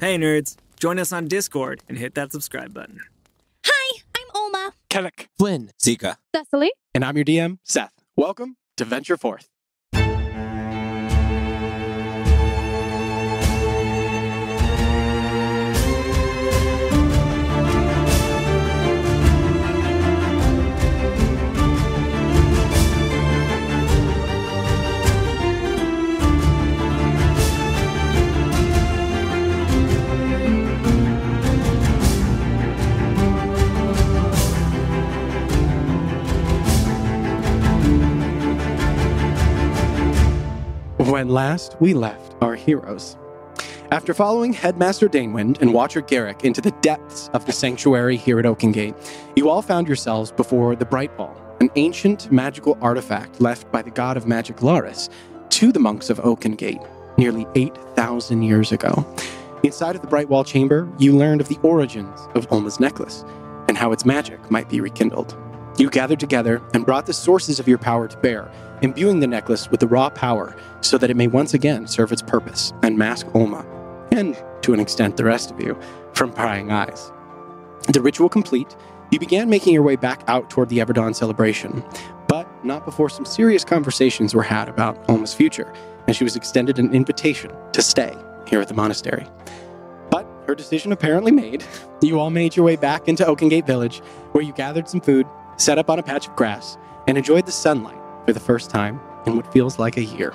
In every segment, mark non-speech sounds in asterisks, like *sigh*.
Hey, nerds. Join us on Discord and hit that subscribe button. Hi, I'm Olma. Kevik. Flynn. Zika. Cecily. And I'm your DM, Seth. Welcome to Venture Forth. When last we left our heroes. After following Headmaster Danewind and Watcher Garrick into the depths of the sanctuary here at Oakengait, you all found yourselves before the Bright Ball, an ancient magical artifact left by the god of magic Laris to the monks of Oakengait nearly 8,000 years ago. Inside of the Bright Wall chamber, you learned of the origins of Olma's necklace and how its magic might be rekindled. You gathered together and brought the sources of your power to bear, imbuing the necklace with the raw power so that it may once again serve its purpose and mask Olma, and to an extent the rest of you, from prying eyes. The ritual complete, you began making your way back out toward the Everdawn celebration, but not before some serious conversations were had about Olma's future, and she was extended an invitation to stay here at the monastery. But her decision apparently made, you all made your way back into Oakengait Village, where you gathered some food, set up on a patch of grass, and enjoyed the sunlight for the first time in what feels like a year.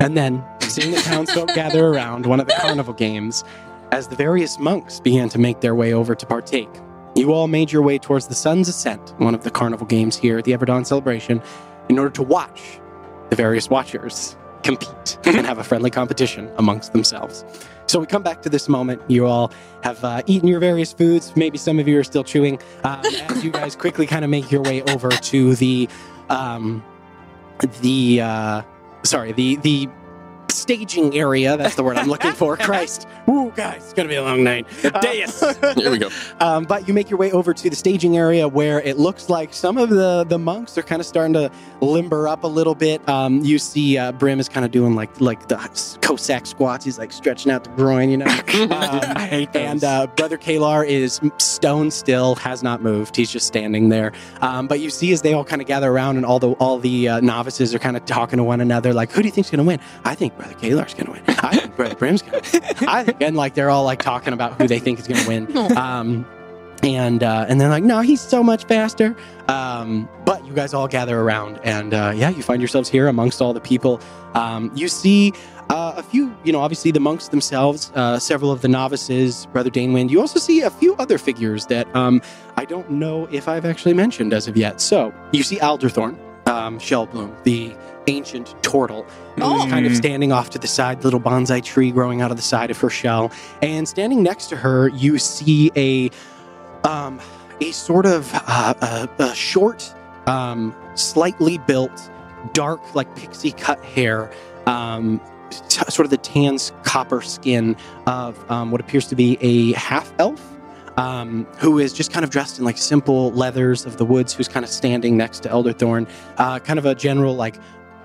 And then, seeing the townsfolk *laughs* gather around one of the carnival games, as the various monks began to make their way over to partake, you all made your way towards the Sun's Ascent, one of the carnival games here at the Everdawn celebration, in order to watch the various watchers compete *laughs* and have a friendly competition amongst themselves. So we come back to this moment. You all have uh, eaten your various foods. Maybe some of you are still chewing. Um, as you guys quickly kind of make your way over to the, um, the uh, sorry, the the staging area. That's the word I'm looking for. *laughs* Christ, ooh, guys, it's gonna be a long night. Dais. *laughs* Here we go. Um, but you make your way over to the staging area where it looks like some of the the monks are kind of starting to limber up a little bit. Um, you see uh, Brim is kind of doing like like the Cossack squats. He's like stretching out the groin, you know. Um, *laughs* I hate those. and uh, Brother Kalar is stone still, has not moved. He's just standing there. Um, but you see as they all kind of gather around and all the all the uh, novices are kind of talking to one another, like, "Who do you think's gonna win?" I think Brother Kalar's gonna win. I think Brother Brim's gonna win. I think, and like they're all like talking about who they think is gonna win. *laughs* Um, and uh, and they're like, no, he's so much faster. Um, but you guys all gather around, and uh, yeah, you find yourselves here amongst all the people. Um, you see uh, a few, you know, obviously the monks themselves, uh, several of the novices, Brother Danewind. You also see a few other figures that um, I don't know if I've actually mentioned as of yet. So you see Alderthorn, um, Shellbloom, the ancient turtle, Oh. kind of Mm. standing off to the side, little bonsai tree growing out of the side of her shell. And standing next to her, you see a um, a sort of uh, a, a short, um, slightly built, dark, like pixie cut hair, um, t- sort of the tan copper skin of um, what appears to be a half elf. Um, who is just kind of dressed in like simple leathers of the woods, who's kind of standing next to Elderthorn, uh, kind of a general like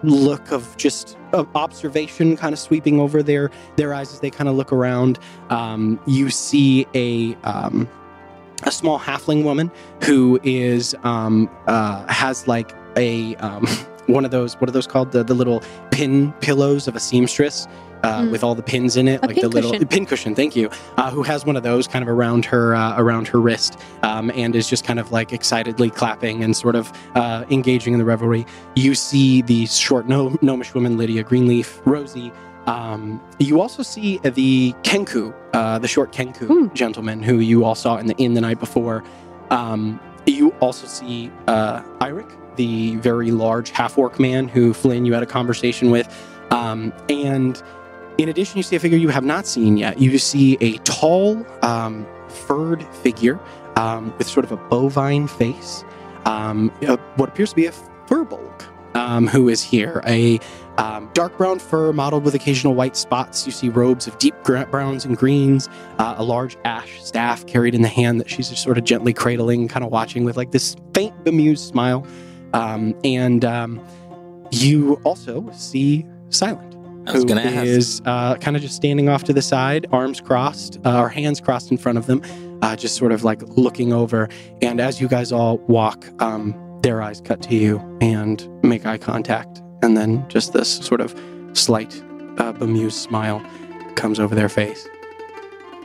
look of just of observation kind of sweeping over their their eyes as they kind of look around. Um, you see a um, a small halfling woman who is um, uh, has like a um, *laughs* one of those what are those called the the little pin pillows of a seamstress. Uh, Mm. With all the pins in it, A like the little cushion. pin cushion. Thank you. Uh, who has one of those kind of around her uh, around her wrist, um, and is just kind of like excitedly clapping and sort of uh, engaging in the revelry. You see the short gnome- gnomish woman Lydia Greenleaf, Rosie. Um, you also see the Kenku, uh, the short Kenku Hmm. gentleman who you all saw in the inn the night before. Um, you also see uh, Eirik, the very large half orc man who Flynn you had a conversation with. Um, and in addition, you see a figure you have not seen yet. You see a tall, um, furred figure um, with sort of a bovine face, um, uh, what appears to be a furbolg, um, who is here. A um, dark brown fur mottled with occasional white spots. You see robes of deep browns and greens, uh, a large ash staff carried in the hand that she's just sort of gently cradling, kind of watching with like this faint, bemused smile. Um, and um, you also see Silent, I was who is uh, kind of just standing off to the side, arms crossed, uh, or hands crossed in front of them, uh, just sort of like looking over. And as you guys all walk, um, their eyes cut to you and make eye contact. And then just this sort of slight, uh, bemused smile comes over their face.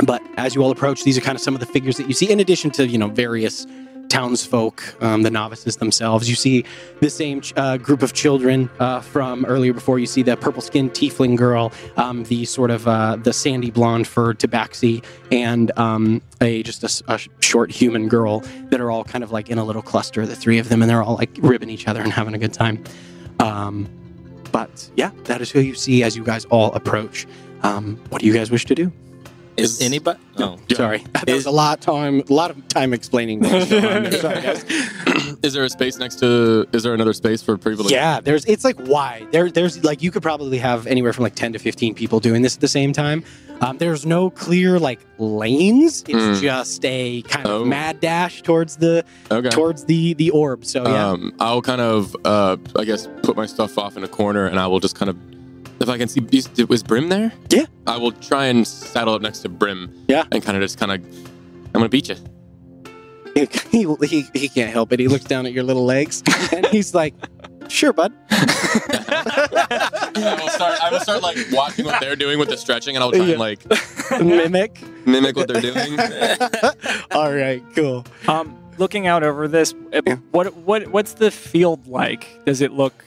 But as you all approach, these are kind of some of the figures that you see, in addition to, you know, various townsfolk, um, the novices themselves. You see the same uh, group of children uh, from earlier before. You see the purple skinned tiefling girl, um, the sort of uh, the sandy blonde furred tabaxi, and um, a just a, sh- short human girl that are all kind of like in a little cluster, the three of them, and they're all like ribbing each other and having a good time. Um, but yeah, that is who you see as you guys all approach. Um, what do you guys wish to do? Is anybody? Oh, Sorry, that was a lot time, a lot of time explaining. *laughs* This. Sorry, guys. *clears throat* Is there a space next to? Is there another space for people? To, Yeah, there's it's like wide. There there's like you could probably have anywhere from like 10 to 15 people doing this at the same time. Um, there's no clear like lanes. It's Hmm. just a kind of Oh. mad dash towards the Okay. towards the the orb. So yeah. Um, I'll kind of, uh, I guess, put my stuff off in a corner, and I will just kind of, if I can see, is, was Brim there? Yeah. I will try and saddle up next to Brim. Yeah. And kind of just kind of, I'm gonna beat you. he, he he can't help it. He looks down at your little legs *laughs* and he's like, "Sure, bud." *laughs* I will start. I will start like watching what they're doing with the stretching, and I'll try Yeah. and like *laughs* Mimic. mimic what they're doing. All right, cool. Um, looking out over this, what what what's the field like? Does it look?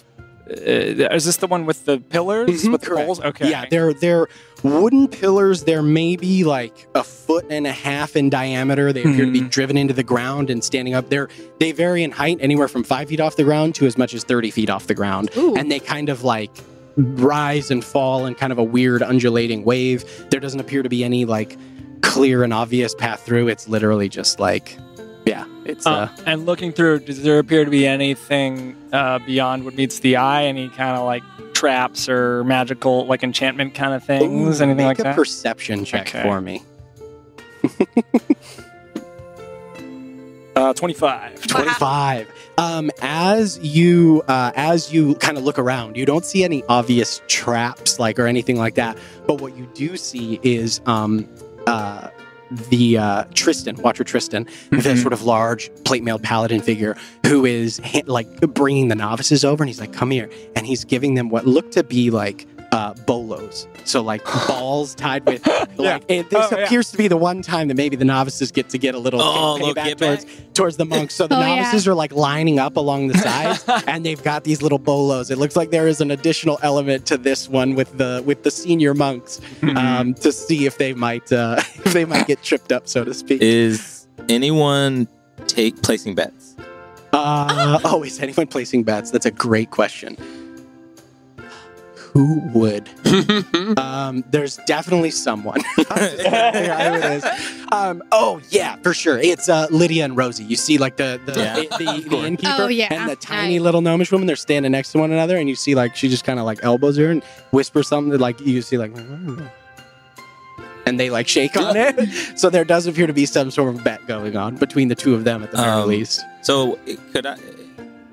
Uh, is this the one with the pillars Mhm, with the correct. poles? Okay. Yeah, they're they're wooden pillars. They're maybe like a foot and a half in diameter. They appear to be Mhm. driven into the ground and standing up. There, they vary in height, anywhere from five feet off the ground to as much as thirty feet off the ground. Ooh. And they kind of like rise and fall in kind of a weird undulating wave. There doesn't appear to be any like clear and obvious path through. It's literally just like, yeah, it's uh, Uh, and looking through, does there appear to be anything uh, beyond what meets the eye? Any kind of like traps or magical, like enchantment kind of things? Ooh, anything like a that? perception check Okay. for me. *laughs* uh, Twenty-five. 25 um as you uh as you kind of look around you don't see any obvious traps like or anything like that but what you do see is um uh the uh, Tristan, Watcher Tristan, the Mhm. sort of large plate mailed paladin figure who is like bringing the novices over, and he's like, "Come here," and he's giving them what looked to be like uh, bolos, so like *laughs* balls tied with like. It, this Oh, yeah. appears to be the one time that maybe the novices get to get a little Oh, payback get towards towards the monks. So the *laughs* Oh, yeah. novices are like lining up along the sides, *laughs* and they've got these little bolos. It looks like there is an additional element to this one with the with the senior monks um, to see if they might uh, if they might get tripped up, so to speak. is anyone take placing bets? Uh, oh, is anyone placing bets? That's a great question. Who would? Um, there's definitely someone. *laughs* I'm just trying to figure out who it is. Um, oh yeah, for sure. It's uh, Lydia and Rosie. You see, like the the, Yeah. the, the, the innkeeper Oh, yeah. and the tiny Nice. little gnomish woman. They're standing next to one another, and you see like she just kind of like elbows her and whispers something that like you see like. *laughs* And they like shake on it. *laughs* So there does appear to be some sort of bet going on between the two of them at the very Um, least. So could I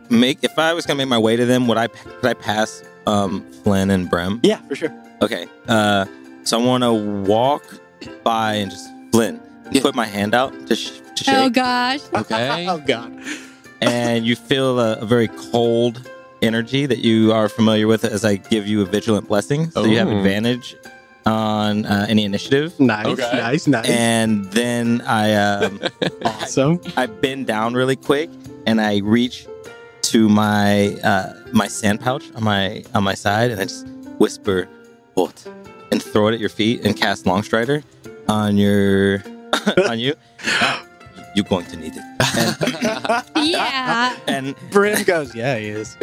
make if I was gonna make my way to them? Would I could I pass um, Flynn and Brim? Yeah, for sure. Okay. Uh, so I want to walk by and just Flynn, Yeah. put my hand out to, sh- to shake, Oh gosh. *laughs* Okay. oh God. and you feel a, a very cold energy that you are familiar with as I give you a vigilant blessing. So you have advantage on uh, any initiative. Nice, Okay. nice, nice. And then I um, *laughs* awesome. I bend down really quick and I reach to my uh, my sand pouch on my on my side and I just whisper "What?" and throw it at your feet and cast Longstrider on your *laughs* on you. *gasps* You're going to need it. And, *laughs* Yeah. and Brim goes, yeah, he is. *laughs*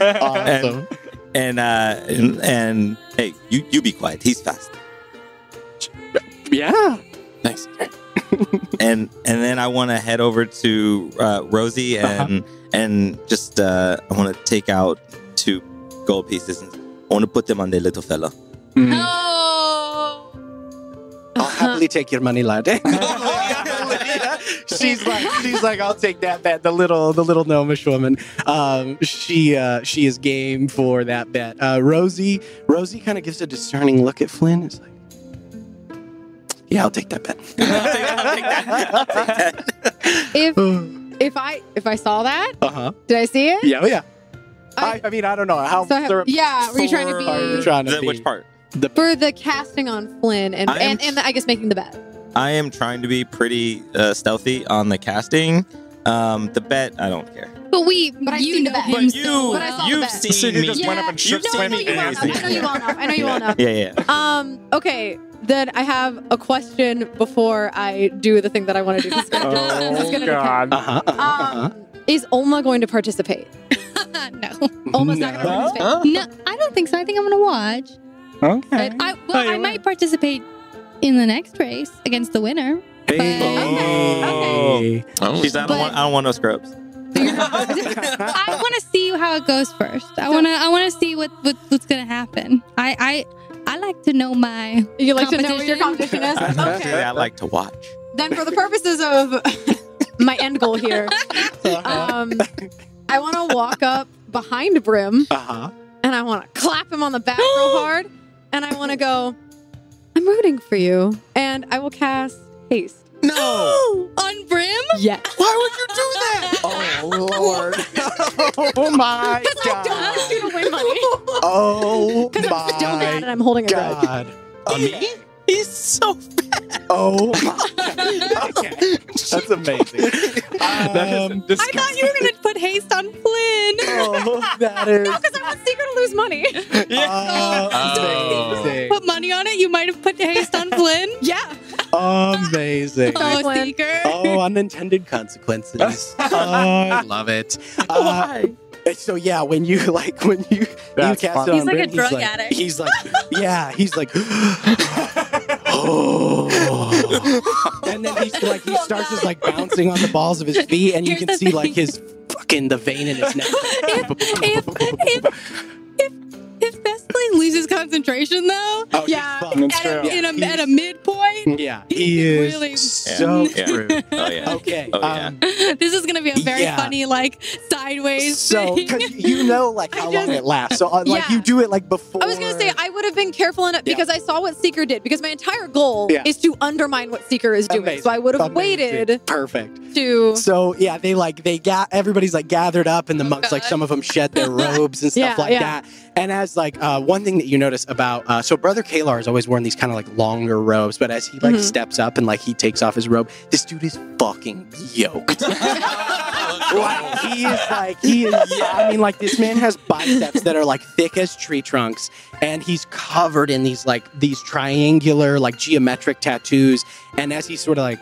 awesome. and uh and, and hey, you you be quiet. He's fast. Yeah. Nice. *laughs* and and then I want to head over to uh, Rosie and and just uh, I want to take out two gold pieces and I want to put them on the little fella. Oh. I'll happily take your money, lad. *laughs* *laughs* she's like, she's like, I'll take that bet. The little, the little gnomish woman. Um, she, uh, she is game for that bet. Uh, Rosie, Rosie kind of gives a discerning look at Flynn. It's like, yeah, I'll take that bet. *laughs* *laughs* If if I if I saw that, uh huh. did I see it? Yeah, oh, yeah. I, I- I mean, I don't know how. So have- syrup- yeah, were you trying to Are you be trying to The- be? which part? The for the casting on Flynn and I am- and, and I guess making the bet? I am trying to be pretty uh, stealthy on the casting. Um, the bet, I don't care. But we, But I you seen the know bet. him. But so- you, But I saw the you've bet. seen So you me. just went up and shook no, I Flynn know you well enough. I know you well enough. I know you well enough. Yeah, yeah. Um. Okay. Then I have a question before I do the thing that I want to do. This is gonna, this is Oh gonna God. uh huh. Uh-huh, uh-huh. Um, is Olma going to participate? *laughs* no, Olma's not going to No. participate. no, I don't think so. I think I'm gonna watch. Okay. I Oh, well, you I will. might participate in the next race against the winner. Hey. Oh. She's, I don't But- want, I don't want no scrubs. *laughs* I want to see how it goes first. I want to. I want to see what, what what's gonna happen. I I I like to know my. You like to know what your Competition. competition is? *laughs* Okay. I like to watch. Then, for the purposes of *laughs* my end goal here, um, I want to walk up behind Brim Uh-huh. and I want to clap him on the back real *gasps* hard, and I want to go. I'm rooting for you, and I will cast haste. No. *gasps* On Brim? Yes. Why would you do that? *laughs* Oh Lord. *laughs* oh my I don't God. want you to win money. *laughs* Oh Because I'm still mad and my I'm holding a grudge. God. On me? He's so fat. Oh my. Okay. That's amazing. Um, I thought you were gonna put haste on Flynn. oh, that is No, because I want Seeker to lose money. Oh. amazing. Put money on it. You might have put haste on Flynn. yeah. Amazing. Oh, seeker. Oh, unintended consequences. oh, *laughs* I love it. Uh, Why? so yeah, when you like when you That's you cast fun. it He's on like a Brent, drug like, addict. He's like, yeah, he's like, *gasps* oh, and then he's like, he starts just like bouncing on the balls of his feet, and you Here's can the see like his fucking the vein in his neck. if, if, if, if, if loses concentration, though, Oh, Yeah. fucked. That's at a, true. in a, at a midpoint, Yeah, he is Really- so Yeah. screwed. Oh, yeah. *laughs* Okay. Oh, yeah. um, *laughs* this is gonna be a very Yeah. funny, like sideways so thing. because you know like *laughs* how just- long it lasts, so uh, like Yeah. you do it like before. I was gonna say I would have been careful enough it Yeah. because I saw what Seeker did. Because my entire goal Yeah. is to undermine what Seeker is doing. Amazing. So I would have waited Perfect. to. So yeah, they like they got everybody's like gathered up, and the monks like some of them shed their robes and stuff Yeah, like yeah. that. And as like uh, one thing that you notice about uh, so brother Kalar has always worn these kind of like longer robes, but as he like Mhm. steps up and like he takes off his robe, this dude is fucking yoked. *laughs* Like, he is like he is. *laughs* I mean, like this man has biceps that are like thick as tree trunks, and he's covered in these like these triangular like geometric tattoos. And as he's sort of like,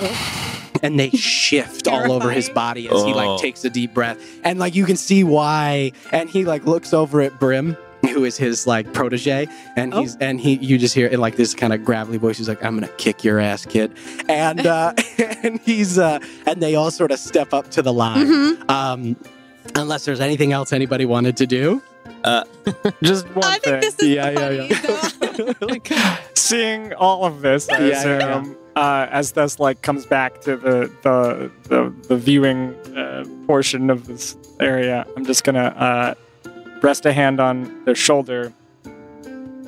*sighs* *sighs* *sighs* and they *laughs* shift all over his body as he Oh. like takes a deep breath, and like you can see why. And he like looks over at Brim. Who is his like protege, and he's and he you just hear in like this kind of gravelly voice. He's like, "I'm gonna kick your ass, kid," and uh, *laughs* *laughs* and he's uh, and they all sort of step up to the line. Mhm. Um, unless there's anything else anybody wanted to do. Uh, Just one I thing. think this is Yeah, yeah, funny. yeah. though. Seeing all of this, I Yeah, yeah, assume, Uh, as this like comes back to the the the, the viewing uh, portion of this area, I'm just gonna uh, rest a hand on their shoulder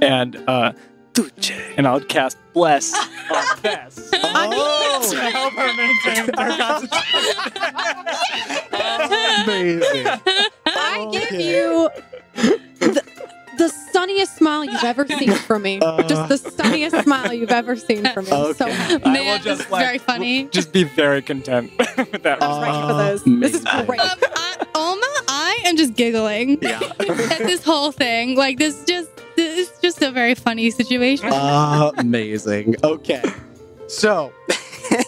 and uh, Duce, and I'll cast bless on *laughs* Bess. Oh, to help her maintain her *laughs* concentration. amazing! *laughs* I give Okay. you the, the *laughs* sunniest smile you've ever seen from me. Uh. Just the sunniest smile you've ever seen from me. I'm so Okay. happy. I will Man, this just, is like, very funny. Just be very content *laughs* with that. Uh, ready for this. This is great. *laughs* Um, I, Olma, I am just giggling Yeah. at this whole thing. Like this, just this is just a very funny situation. amazing. Okay, so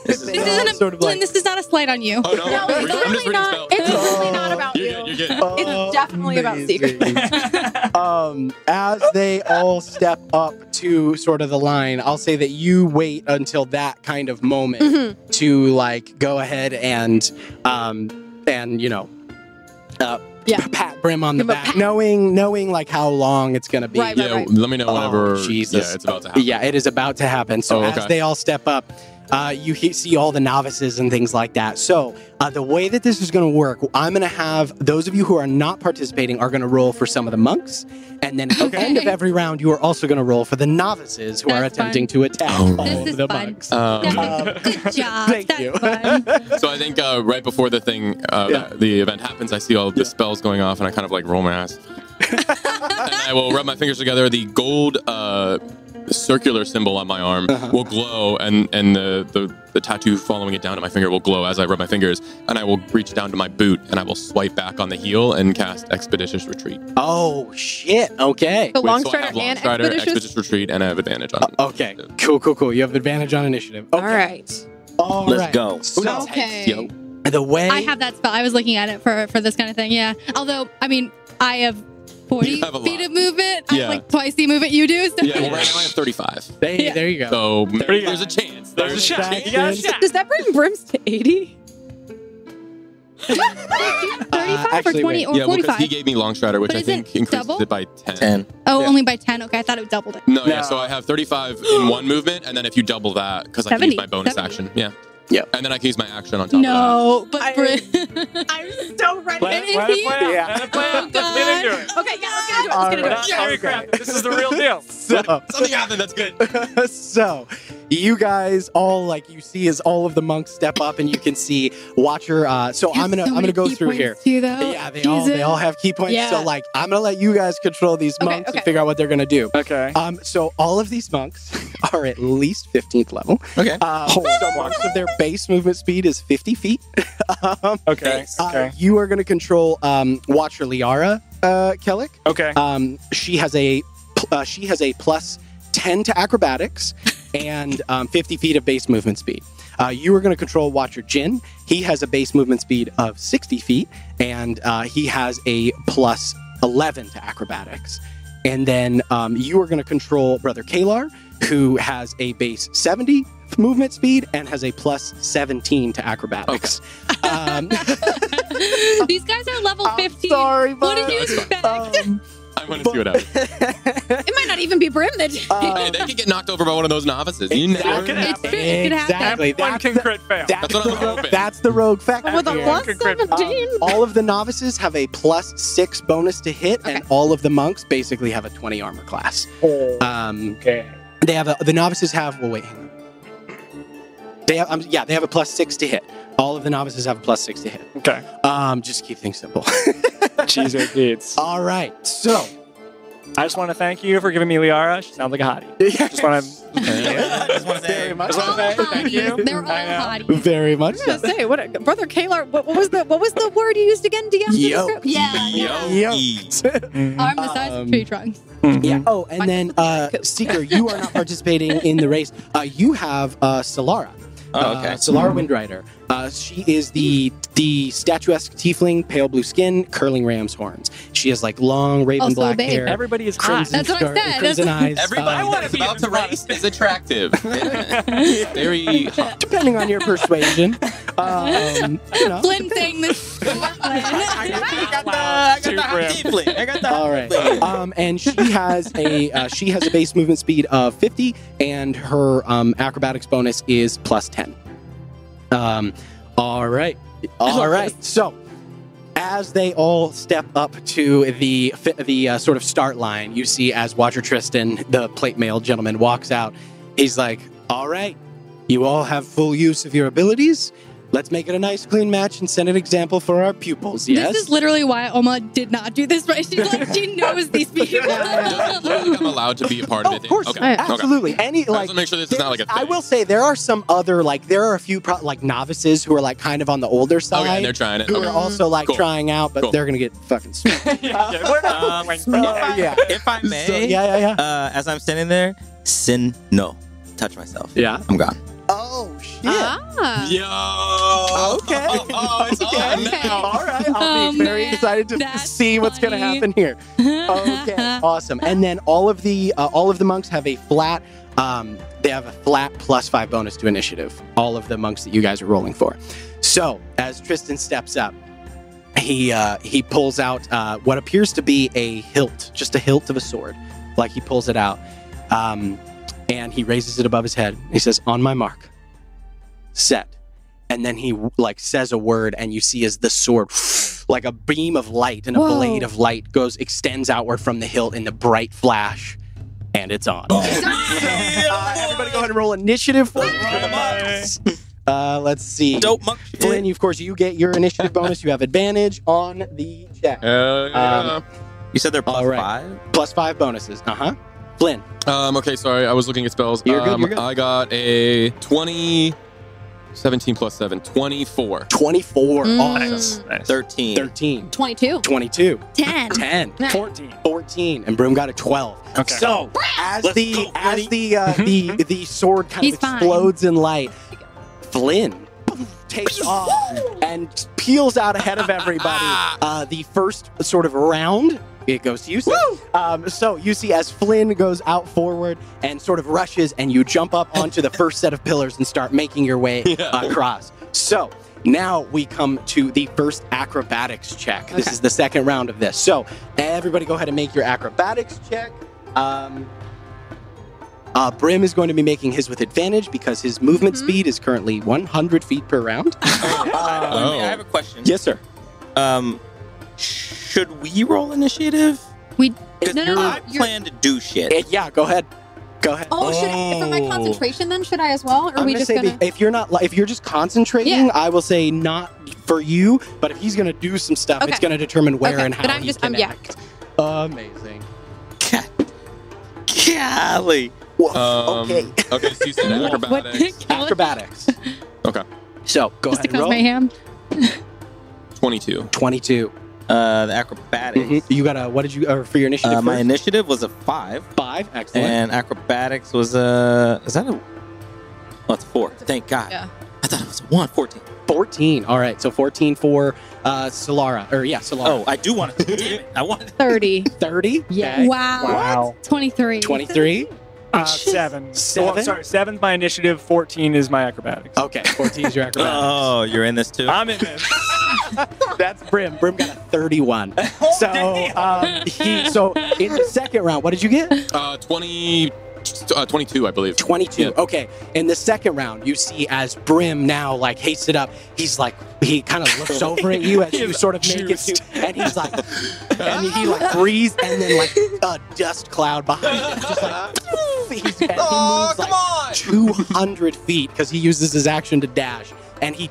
this this isn't a, sort of Flynn, like. this is not a slight on you. Oh no, No, it's just really not. It's really Oh. not about you. Good. You're good. Oh, It's definitely about Seeker. amazing. *laughs* um, as they all step up to sort of the line, I'll say that you wait until that kind of moment Mhm. to like go ahead and um and you know uh Yeah. pat Brim on the Give back, pat. knowing knowing like how long it's gonna be. Right, Yeah, right. let me know Oh, whenever. Jesus. Yeah, it's about to happen. Yeah, it is about to happen. So Oh, as they all step up, uh, you see all the novices and things like that. So uh, the way that this is going to work, I'm going to have those of you who are not participating are going to roll for some of the monks, and then at the end of every round, you are also going to roll for the novices who are That's attempting to attack Oh. all This of is the fun. monks. Um, *laughs* Good job. *laughs* Thank That's you. fun. *laughs* so I think uh, right before the thing, uh, Yeah. the event happens, I see all the spells going off, and I kind of like roll my eyes. and I will rub my fingers together. The gold uh, circular symbol on my arm Uh-huh. will glow, and and the, the the tattoo following it down to my finger will glow as I rub my fingers. And I will reach down to my boot, and I will swipe back on the heel and cast Expeditious Retreat. Oh shit! Okay. The Wait, long so I strider have Long and Strider, expeditious. Expeditious Retreat, and I have advantage on. Okay. Cool. Cool. Cool. You have advantage on initiative. Okay. All right. All Let's right. go. So Okay. Yo. the way I have that spell. I was looking at it for for this kind of thing. Yeah. Although, I mean, I have 40 You have a feet lot. of movement. I Yeah. have like twice the movement you do. So Yeah, well, *laughs* right now I have 35. There, Yeah. there you go. So maybe you there's a chance. There's a shot. Jackson. You got a shot. Does that bring Brims to 80? *laughs* 35 Uh, actually, or 20 wait. or yeah, well, because 45. he gave me Long Strider, which But I think it increases double? it by 10. 10. oh, yeah. only by 10. Okay, I thought it doubled it. No, yeah, so I have 35 in one movement, and then if you double that, because I can use my bonus 70. action. Yeah. Yeah. And then I can use my action on top of. No, but I- Bri- *laughs* I'm so ready. Let And it, let it play out. Yeah. Let it play out. Oh, let's get into it. Okay, yeah, let's get into it. Let's get into it. not Harry Okay. crap. This is the real deal. So. Something happened that's good. *laughs* so you guys all like you see as all of the monks step up and you can see Watcher. Uh, so I'm gonna so I'm gonna go through here. Too, though. Yeah, they all they all have ki points. Yeah. So like I'm gonna let you guys control these monks okay. and figure out what they're gonna do. Okay. Um, so all of these monks *laughs* are at least 15th level. Okay. *laughs* Um, so most of their base movement speed is 50 feet. *laughs* um, Okay. uh, Okay. you are going to control um, Watcher Liara uh, Kellic. Okay. Um, she has a uh, she has a plus 10 to acrobatics and um, 50 feet of base movement speed. Uh, you are going to control Watcher Jin. He has a base movement speed of 60 feet and uh, he has a plus 11 to acrobatics. And then um, you are going to control Brother Kalar, who has a base 70 movement speed and has a plus 17 to acrobatics. Um, *laughs* These guys are level I'm 15. sorry, What did you expect? Um, I want to see what happens. *laughs* It might not even be Brim that Uh, hey, they could get knocked over by one of those novices. You never Exactly. know. It's. It could happen. Exactly. One can crit fail. That's, That's what the I'm rogue, *laughs* hoping. that's the rogue factor. with a Yeah. plus Good crit. 17. Um, all of the novices have a plus six bonus to hit, and all of the monks basically have a 20 armor class. Um, Okay. they have a, the novices have. Well, wait. hang on. They have, um, yeah, they have a plus six to hit. All of the novices have a plus six to hit. Okay. Um, just keep things simple. *laughs* Cheeser beats. *laughs* all right, so I just want to thank you for giving me Liara. She sounds like a hottie. Just want to. Just wanna *laughs* *laughs* say- very much, Just wanna say thank you. They're all I hotties. very much. I was gonna say, what, brother Kalar? What, what was the what was the word you used again? DM. to Yo. describe- Yeah. Yo. Yo. E. Arm the size Um, of tree trunks. Yeah. Oh, and then uh, Seeker, you are not participating in the race. Uh, you have uh, Solara. Oh, okay. Uh, Solara Windrider. Uh, she is the the statuesque tiefling, pale blue skin, curling ram's horns. She has like long raven Also black babe. hair. Everybody is hot. crimson That's what I scar- said. Crimson *laughs* eyes. Everybody wanna that's be about to front. race is attractive. *laughs* Very hot. depending on your persuasion. *laughs* Um, you know. Flynn saying this. I got the, Wow, I got the hot tiefling. I got the All hot right. tiefling. Um, and she has a uh, she has a base movement speed of 50, and her um, acrobatics bonus is plus 10. Um, all right, all right. So as they all step up to the the uh, sort of start line, you see as Watcher Tristan, the plate mail gentleman, walks out. He's like, "All right, you all have full use of your abilities. Let's make it a nice, clean match and set an example for our pupils." Yes. This is literally why Olma did not do this right. She's like, she knows these *laughs* people. Does it look I'm allowed to be a part of Oh, it? of course, Okay. okay. absolutely. Any I like want make sure this is not like a thing. I will say there are some other like there are a few pro- like novices who are like kind of on the older side Okay, and they're trying it. who Okay. are also like Cool. trying out, but Cool. they're gonna get fucking *laughs* smacked. Yeah, we're not Um, going Uh, yeah. If I *laughs* may, So, yeah, yeah, yeah. uh, as I'm standing there, sin no. Touch myself. Yeah. I'm gone. Oh shit. Ah. Yo. Okay. *laughs* Oh, it's on Okay. All right. I'll Oh, be very man, excited to that's see what's gonna happen here. Okay. *laughs* awesome. And then all of the uh, all of the monks have a flat. Um, they have a flat plus five bonus to initiative. All of the monks that you guys are rolling for. So as Tristan steps up, he uh, he pulls out uh, what appears to be a hilt, just a hilt of a sword. Like he pulls it out, um, and he raises it above his head. He says, "On my mark, set. And then he like says a word, and you see as the sword, *sniffs* like a beam of light and a Whoa. blade of light, goes extends outward from the hilt in the bright flash, and it's on. *laughs* uh, everybody, go ahead and roll initiative for Uh, let's see. Dope monk. Flynn, you, of course, you get your initiative *laughs* bonus. You have advantage on the check. Uh, yeah. Um, You said they're plus All right. five. Plus five bonuses. Uh huh. Flynn, Um, okay, sorry, I was looking at spells. You're good, um, you're good. I got a 20, 17 plus 7, 24. 24. Mm. Awesome. Nice. Thirteen. 13. 22. 22. 10. 10. 14. 14. And Brim got a 12. Okay. So, as Let's the go, as the uh, the the sword kind He's of fine. explodes in light, *laughs* Flynn takes off and peels out ahead of everybody. *laughs* Uh, the first sort of round, it goes to you. Um, so you see as Flynn goes out forward and sort of rushes, and you jump up onto the first set of pillars and start making your way across. So now we come to the first acrobatics check. This Okay. is the second round of this. So everybody, go ahead and make your acrobatics check. Um, uh, Brim is going to be making his with advantage because his movement Mhm. speed is currently 100 feet per round. *laughs* Oh, Oh. I have a question. yes, sir. Um, should we roll initiative? We- no, no, no, I you're- plan to do shit. Eh, yeah, go ahead. Go ahead. Oh, should I, for my Oh. concentration then, should I as well? Or are I'm we just say gonna? if you're not if you're just concentrating, Yeah. I will say not for you. But if he's gonna do some stuff, it's gonna determine where Okay, and how but I'm he just- can um, yeah. act. Amazing. God. Golly. Um, okay. Okay, so you said *laughs* What? acrobatics. Acrobatics. Okay. So go Just to ahead and cause roll. mayhem. 22. Twenty-two. Uh, the acrobatics. Mhm. You got a what did you uh, for your initiative? Uh, my initiative was a five, five. Excellent. and acrobatics was a. Is that a? Oh, it's a four. Thank God. Yeah. I thought it was a one. 14. 14. All right. So 14 for uh, Solara. Or yeah, Solara. Oh, I do want to. Damn it. I want 30. *laughs* 30. Yeah. Okay. Wow. Wow. 23. 23. Uh, seven. Seven? Oh, sorry, seven's my initiative. Fourteen is my acrobatics. Okay. 14 is your *laughs* acrobatics. Oh, you're in this too? I'm in this. *laughs* That's Brim. Brim got a 31. so um, he so in the second round, what did you get? Uh, 20, uh, 22, I believe. 22. Yeah. Okay. In the second round, you see as Brim now like hasted up, he's like he kind of looks *laughs* over at you as you sort of make it to, and he's like, and he like breathes, and then like a dust cloud behind him, just like *laughs* he's, and he moves like 200 feet because he uses his action to dash, and he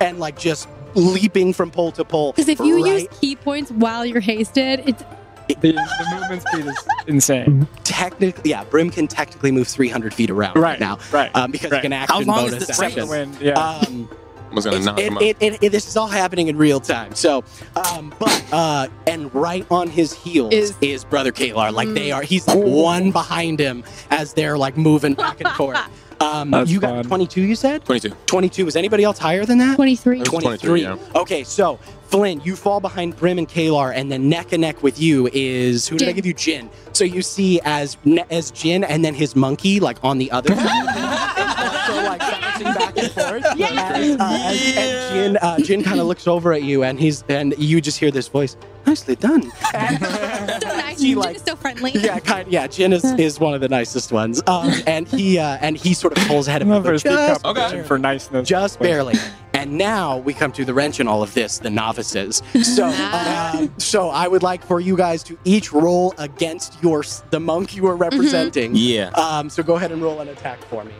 and like just leaping from pole to pole. Because if you use ki points while you're hasted, it's *laughs* The, the movement speed is insane. technically, yeah, Brim can technically move 300 feet around right, Right now. Right. Um, because Right. he can action How action long is bonus this action. Second wind. Yeah. Um, I was going to knock it, him up. it, it, it- this is all happening in real time. So, um, but uh, and right on his heels is, Is- brother Kalar. Like they Mm. are, he's like one behind him as they're like moving back and *laughs* forth. Um, That's you got fun. 22. You said 22. 22. Was anybody else higher than that? 23. It was 23, yeah. Okay, so Flynn, you fall behind Brim and Kalar, and then neck and neck with you is who did I Jin. give you? Jin. So you see as as Jin, and then his monkey like on the other side, *laughs* also like bouncing back and forth. As, uh, as, and Jin, uh, Jin kind of looks over at you, and he's and you just hear this voice. Nicely done. And- *laughs* so nice. He, Jin like- is so friendly. *laughs* yeah, kind. Yeah, Jin is, *laughs* is one of the nicest ones. Um, and he uh, and he sort of pulls ahead of I'm you, up for a but just Okay. for niceness. just barely. And now we come to the wrench in all of this, the novices. So, um, *laughs* so I would like for you guys to each roll against your the monk you are representing. Yeah. Um, so go ahead and roll an attack for me.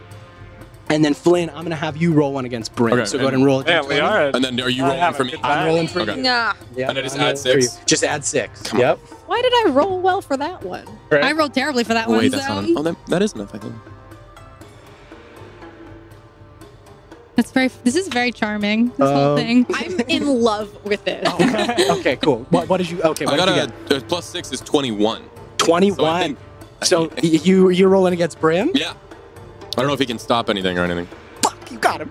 And then Flynn, I'm gonna have you roll one against Brim. Okay, so go ahead and roll. Yeah, we are. And then are you I rolling have for a me? good I'm rolling for Okay. you. Nah. Yeah, And I just I'm add rolling for six? you. Just add six. Come on. yep. Why did I roll well for that one? I rolled terribly for that Oh, one. wait, that's so not enough. Oh, that, that is enough, I think. that's very. This is very charming. This whole Um, thing. *laughs* I'm in love with this. okay, cool. *laughs* What, what did you? Okay, I what got did you get? a, a plus six is 21. So I Twenty-one. think- So, y- you you're rolling against Brim? Yeah. I don't know if he can stop anything or anything. Fuck, you got him.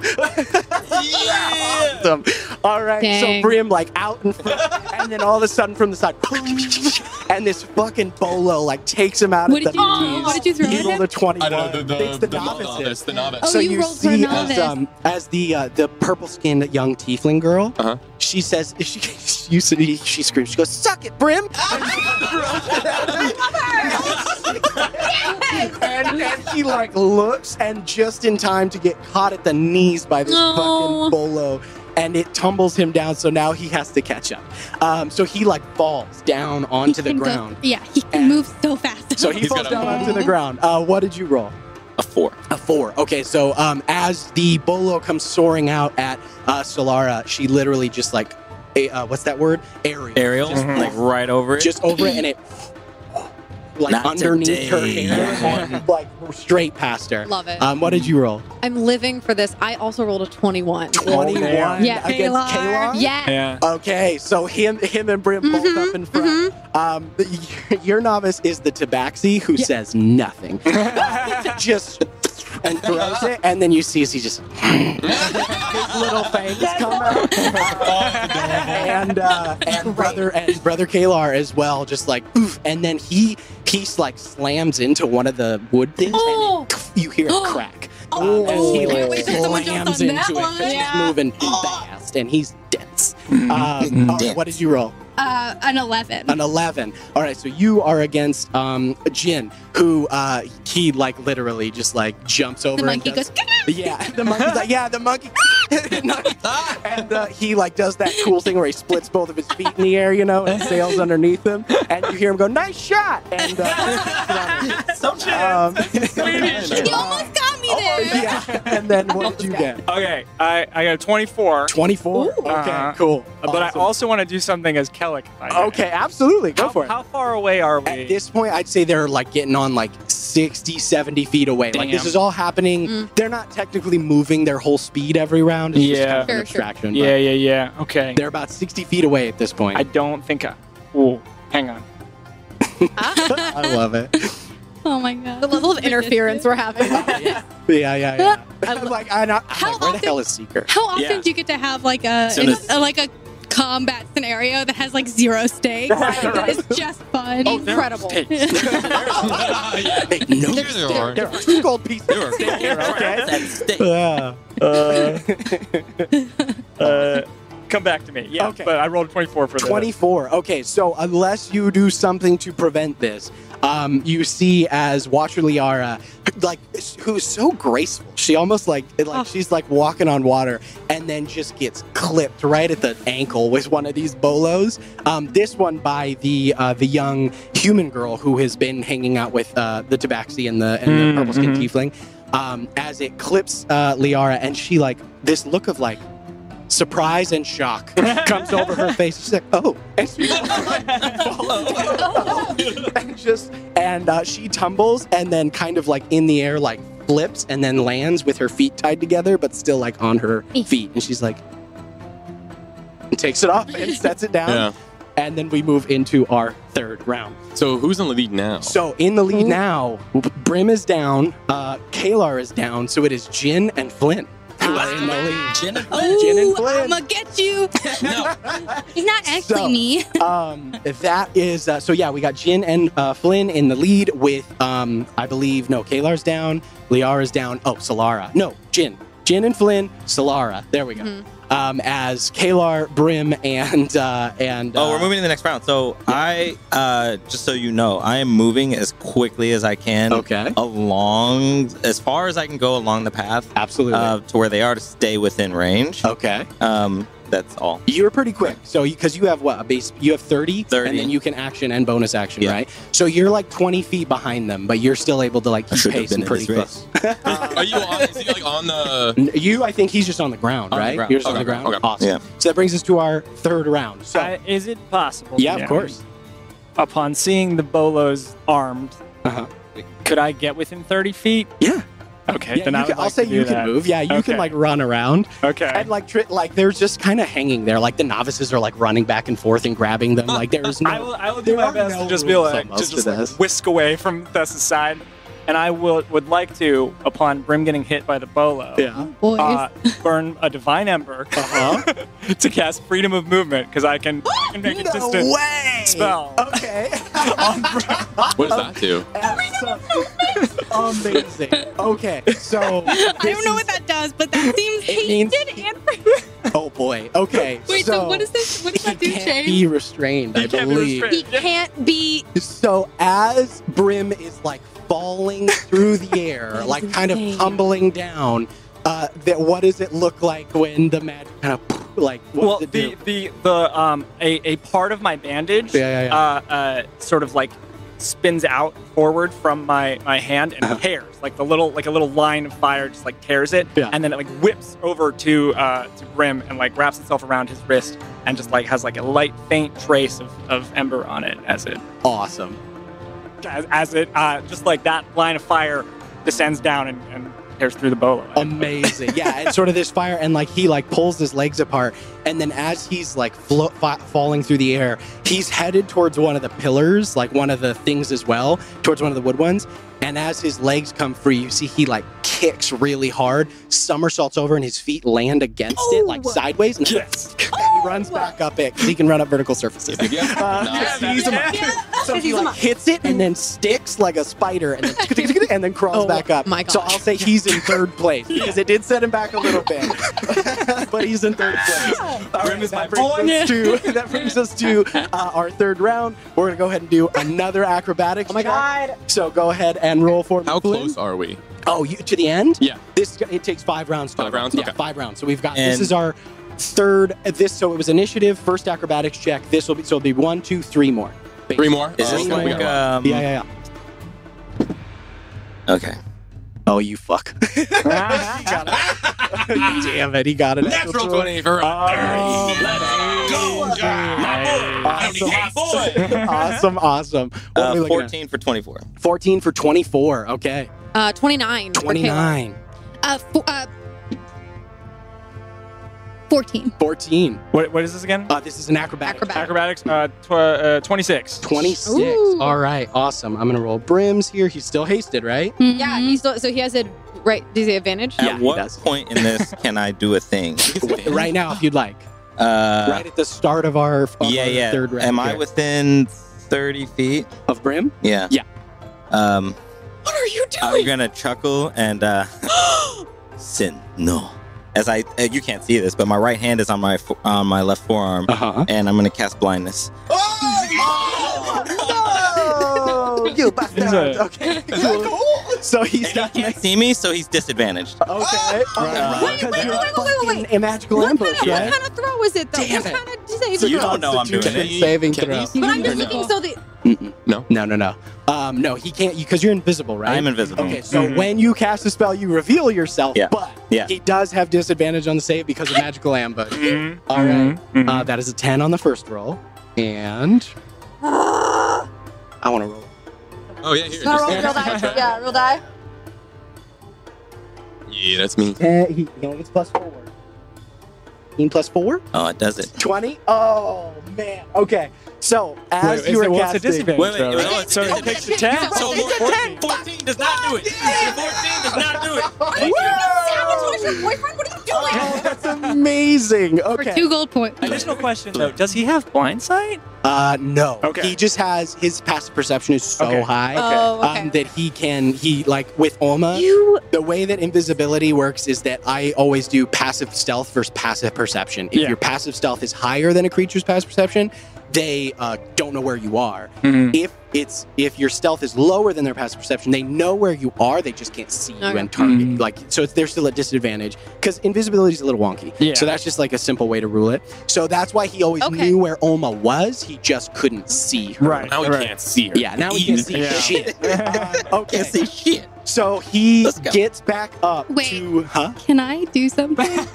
yeah. *laughs* Awesome. All right. Dang. So Brim like out in front, and and then all of a sudden from the side, *laughs* and this fucking bolo like takes him out of the. What did you- knees. what did you throw He at rolled him? a twenty-one. I know the, the, it's the, the novices. novice. The novice. Oh, so you you, rolled for a see novice. as um as the uh, the purple skinned young tiefling girl, Uh-huh. she says *laughs* she you see she screams she goes suck it Brim *laughs* and, and she like looks and just in time to get caught at the knees by this No. fucking bolo and it tumbles him down so now he has to catch up um, so he like falls down onto the He can go- ground yeah, he can move so fast. so he He's falls got a- down onto the *laughs* ground uh, what did you roll A four. a four. Okay, so um, as the bolo comes soaring out at uh, Solara, she literally just like, a, uh, what's that word? Aerial. Aerial, Mhm. like right over it. Just over it, and it like Not underneath her hair, *laughs* like straight past her. Love it. Um, what did you roll? I'm living for this. I also rolled a 21. Twenty-one damn. Yeah. against Kalar. Kalar. Yeah. Yeah. Okay, so him, him and Brim both Mhm, up in front. Um, *laughs* your novice is the Tabaxi who says nothing, *laughs* just and throws *laughs* it, and then you see as he just *laughs* his little fangs come out, and uh, and brother and brother Kalar as well, just like oof, and then he he like slams into one of the wood things, Oh. and it, *laughs* you hear a crack. Oh, as he can't like wait till someone jumps slams into that it, 'cause one. he's moving fast, and he's dense. Um, all right, Dense. what did you roll? Uh, an eleven. An 11. All right, so you are against um, Jin, who uh, he like literally just like jumps over the and monkey does- goes. yeah, the monkey's like, yeah, the monkey. *laughs* *laughs* and uh, he like does that cool thing where he splits both of his feet in the air, you know, and sails underneath him. And you hear him go, nice shot. And uh, *laughs* um, You almost got me there. yeah. And then what did you get? Okay, I, I got a 24. 24? Okay, Uh-huh. cool. But I also want to do something as Kellic. if I. Okay, absolutely. Go How, for it. how far away are we? At this point, I'd say they're like getting on like 60, 70 feet away. Like this is all happening. Mm. They're not technically moving their whole speed every round. It's just Yeah. kind of an Sure, sure. yeah, yeah, yeah. Okay. They're about 60 feet away at this point. I don't think I. Ooh, hang on. *laughs* I love it. Oh my god. The level of interference we're having. *laughs* yeah, yeah, yeah. *laughs* I I'm like, I'm not, I'm How like, where the often- hell is Seeker? How often Yeah. do you get to have like a, Soon as- a like a combat scenario that has like zero stakes? It's just fun. Incredible. *laughs* Hey, no, There they are. there are two gold pieces. There are. Stay here, okay? Yeah. Uh, *laughs* uh, come back to me. Yeah, Okay. but I rolled 24 for this. 24. Okay, so unless you do something to prevent this, um, you see as Watcher Liara, like who's so graceful. She almost like like Oh. she's like walking on water, and then just gets clipped right at the ankle with one of these bolos. Um, this one by the uh, the young human girl who has been hanging out with uh, the Tabaxi and the and the Mm, purple skin mhm. tiefling. Um, as it clips uh, Liara, and she like this look of like surprise and shock. *laughs* Comes over her face. She's like, "Oh," and she *laughs* and just and uh, she tumbles and then kind of like in the air like flips and then lands with her feet tied together but still like on her feet. and she's like and takes it off and sets it down. Yeah. and then we move into our third round. So who's in the lead now? so in the lead now brim is down uh kalar is down so it is jin and flynn who are in the lead Jin and Oh, Jin and Flynn. I'm gonna get you. *laughs* No. He's not actually So- me. *laughs* um, that is uh, so. Yeah, we got Jin and uh, Flynn in the lead with, um, I believe, no, Kalar's down, Liara's down. Oh, Solara. No, Jin, Jin and Flynn, Solara. There we go. Mhm. Um, as Kalar, Brim, and uh, and Oh, uh, we're moving to the next round. So I, uh, just so you know, I am moving as quickly as I can Okay, along, as far as I can go along the path absolutely. uh, to where they are to stay within range. okay, Um, that's all. you're pretty quick. So because you have what a base, you have 30, 30. and then you can action and bonus action, Yeah. right? So you're like 20 feet behind them, but you're still able to like I keep should have pace been and pretty this close. race. *laughs* Are you on? Is he like on the? You, I think he's just on the ground, On the right? ground. You're just on the ground. okay. Awesome. Yeah. So that brings us to our third round. So, Uh, is it possible? yeah, to of course. Upon seeing the bolos armed, Uh-huh. could I get within 30 feet? Yeah. Okay, Yeah, then you I would can, I'll like say you that. can move. Yeah, you Okay. can like run around Okay. and like tri- like they're just kind of hanging there. Like the novices are like running back and forth and grabbing them. Like there's *laughs* no. I will, I will do my best no to just be like, almost to just like whisk away from Thess's side. And I will would like to, upon Brim getting hit by the bolo, Yeah. Boys. uh, burn a divine ember *laughs* Uh-huh. to cast freedom of movement because I can, can make a *gasps* distant way. spell. Okay. *laughs* on Brim. What does that do? Amazing. Okay, so *laughs* I don't know what that does, but that seems It means hasted and. Oh boy. Okay. Wait, so, what is this? What does that he do, can't Shane? be restrained, I He can't believe. restrained. He can't be. So as Brim is like falling through the air, like kind of tumbling down, uh, that what does it look like when the magic kind of like what well, does it the, do? the the um a, a part of my bandage, Yeah, yeah, yeah. Uh, uh, sort of like spins out forward from my my hand and Uh-huh. tears like the little like a little line of fire just like tears it, Yeah. and then it like whips over to uh to Brim and like wraps itself around his wrist and just like has like a light faint trace of, of ember on it as it awesome. As, as it uh just like that line of fire descends down and, and tears through the bolo. Amazing. Yeah, It's sort of this fire, and like he like pulls his legs apart, and then as he's like flo- fa- falling through the air, he's headed towards one of the pillars, like one of the things as well, towards one of the wood ones. And as his legs come free, you see he like kicks really hard, somersaults over, and his feet land against it like sideways, and then Yes. *laughs* he runs back up it 'cause he can run up vertical surfaces. Uh, *laughs* Nice. sees him up. So he like hits it and then sticks like a spider and then *laughs* and then crawls Oh back up. my So. I'll say he's in third place because it did set him back a little bit, but he's in third place. All right, that, brings us to, that brings us to uh, our third round. We're gonna go ahead and do another acrobatics. Oh my god! So go ahead and roll for me. How Flynn. close are we? Oh, you, to the end? Yeah. This it takes five rounds. Five total. rounds? Yeah, Okay. five rounds. So we've got this is our third. uh, This so it was initiative, first acrobatics check. This will be so it'll be one, two, three more. Three more? Is Oh, this okay, we like got um? Yeah, yeah, yeah. Okay. Oh, you fuck. *laughs* Got it. *laughs* Damn it, he got it. Natural 20 for Awesome, awesome, awesome. What are we Uh, looking at? 14 for 24. 14 for 24. Okay. Uh, 29. for Kalar. 29. Uh, fo- uh, 14. 14. What, what is this again? Uh, this is an acrobatic. Acrobatic. Acrobatics, uh, tw- uh, 26. 26. Ooh. All right, awesome. I'm going to roll Brim's here. He's still hasted, right? Yeah, Mhm. he's still, so he has a right. Does he have advantage? Yeah, At he what does. point in this *laughs* can I do a thing? *laughs* right now, if you'd like. Uh, right at the start of our, of yeah, our yeah. third round. Am I within 30 feet? of Brim? Yeah. Yeah. Um, What are you doing? I'm gonna chuckle and uh, *gasps* sin no. As I, uh, you can't see this, but my right hand is on my fo- on my left forearm, Uh huh. and I'm gonna cast blindness. Oh, you bastard. Is it- Okay. so he's And got he can't see me, so he's disadvantaged. Okay. Right. Right. Wait, wait, wait, wait, wait, wait, A magical What ambush, kind, of, right? what kind of throw is it though? Damn what it. kind of saving So you throw? don't know I'm doing it. Saving Can throw. But I'm Or just no? looking so the Mm-mm. No? No, no, no. Um, no, he can't because you're invisible, right? I'm invisible. Okay, so Mhm. when you cast a spell, you reveal yourself, Yeah. but Yeah. he does have disadvantage on the save because of magical ambush. Mhm, All right. mhm, Uh, that is a 10 on the first roll. And I want to roll. Oh, yeah, here. No, roll, just- roll die. *laughs* Yeah, roll die. Yeah, that's me. Uh, he, he only gets plus four. 15 plus four? Oh, it does it. 20? Oh, man. Okay. So, as Wait, you is were it- what's the casting. disadvantage? Wait, wait, though? wait, wait, so wait, he wait, takes the 10. wait, So wait, wait, 14, 14 does not do it. 14 does not do it. Sabotage your boyfriend? What are you doing? Oh, that's amazing. For Okay. two gold points. Additional question though: Does he have blind sight? Uh, no. Okay. He just has his passive perception is so Okay. high Oh, okay. um, that he can he like with Olma. you The way that invisibility works is that I always do passive stealth versus passive perception. If Yeah. your passive stealth is higher than a creature's passive perception, they uh, don't know where you are. Mm-hmm. If it's if your stealth is lower than their passive perception, they know where you are. They just can't see you Okay. and target. Mhm. Like so, it's, they're still at disadvantage because invisibility is a little wonky. Yeah. So that's just like a simple way to rule it. So that's why he always Okay. knew where Olma was. He just couldn't see her. Right. Now we right. can't see her. Yeah. Now we can see Yeah. shit. *laughs* Okay. Can't see shit. So he gets back up Wait. to huh? Can I do something? *laughs*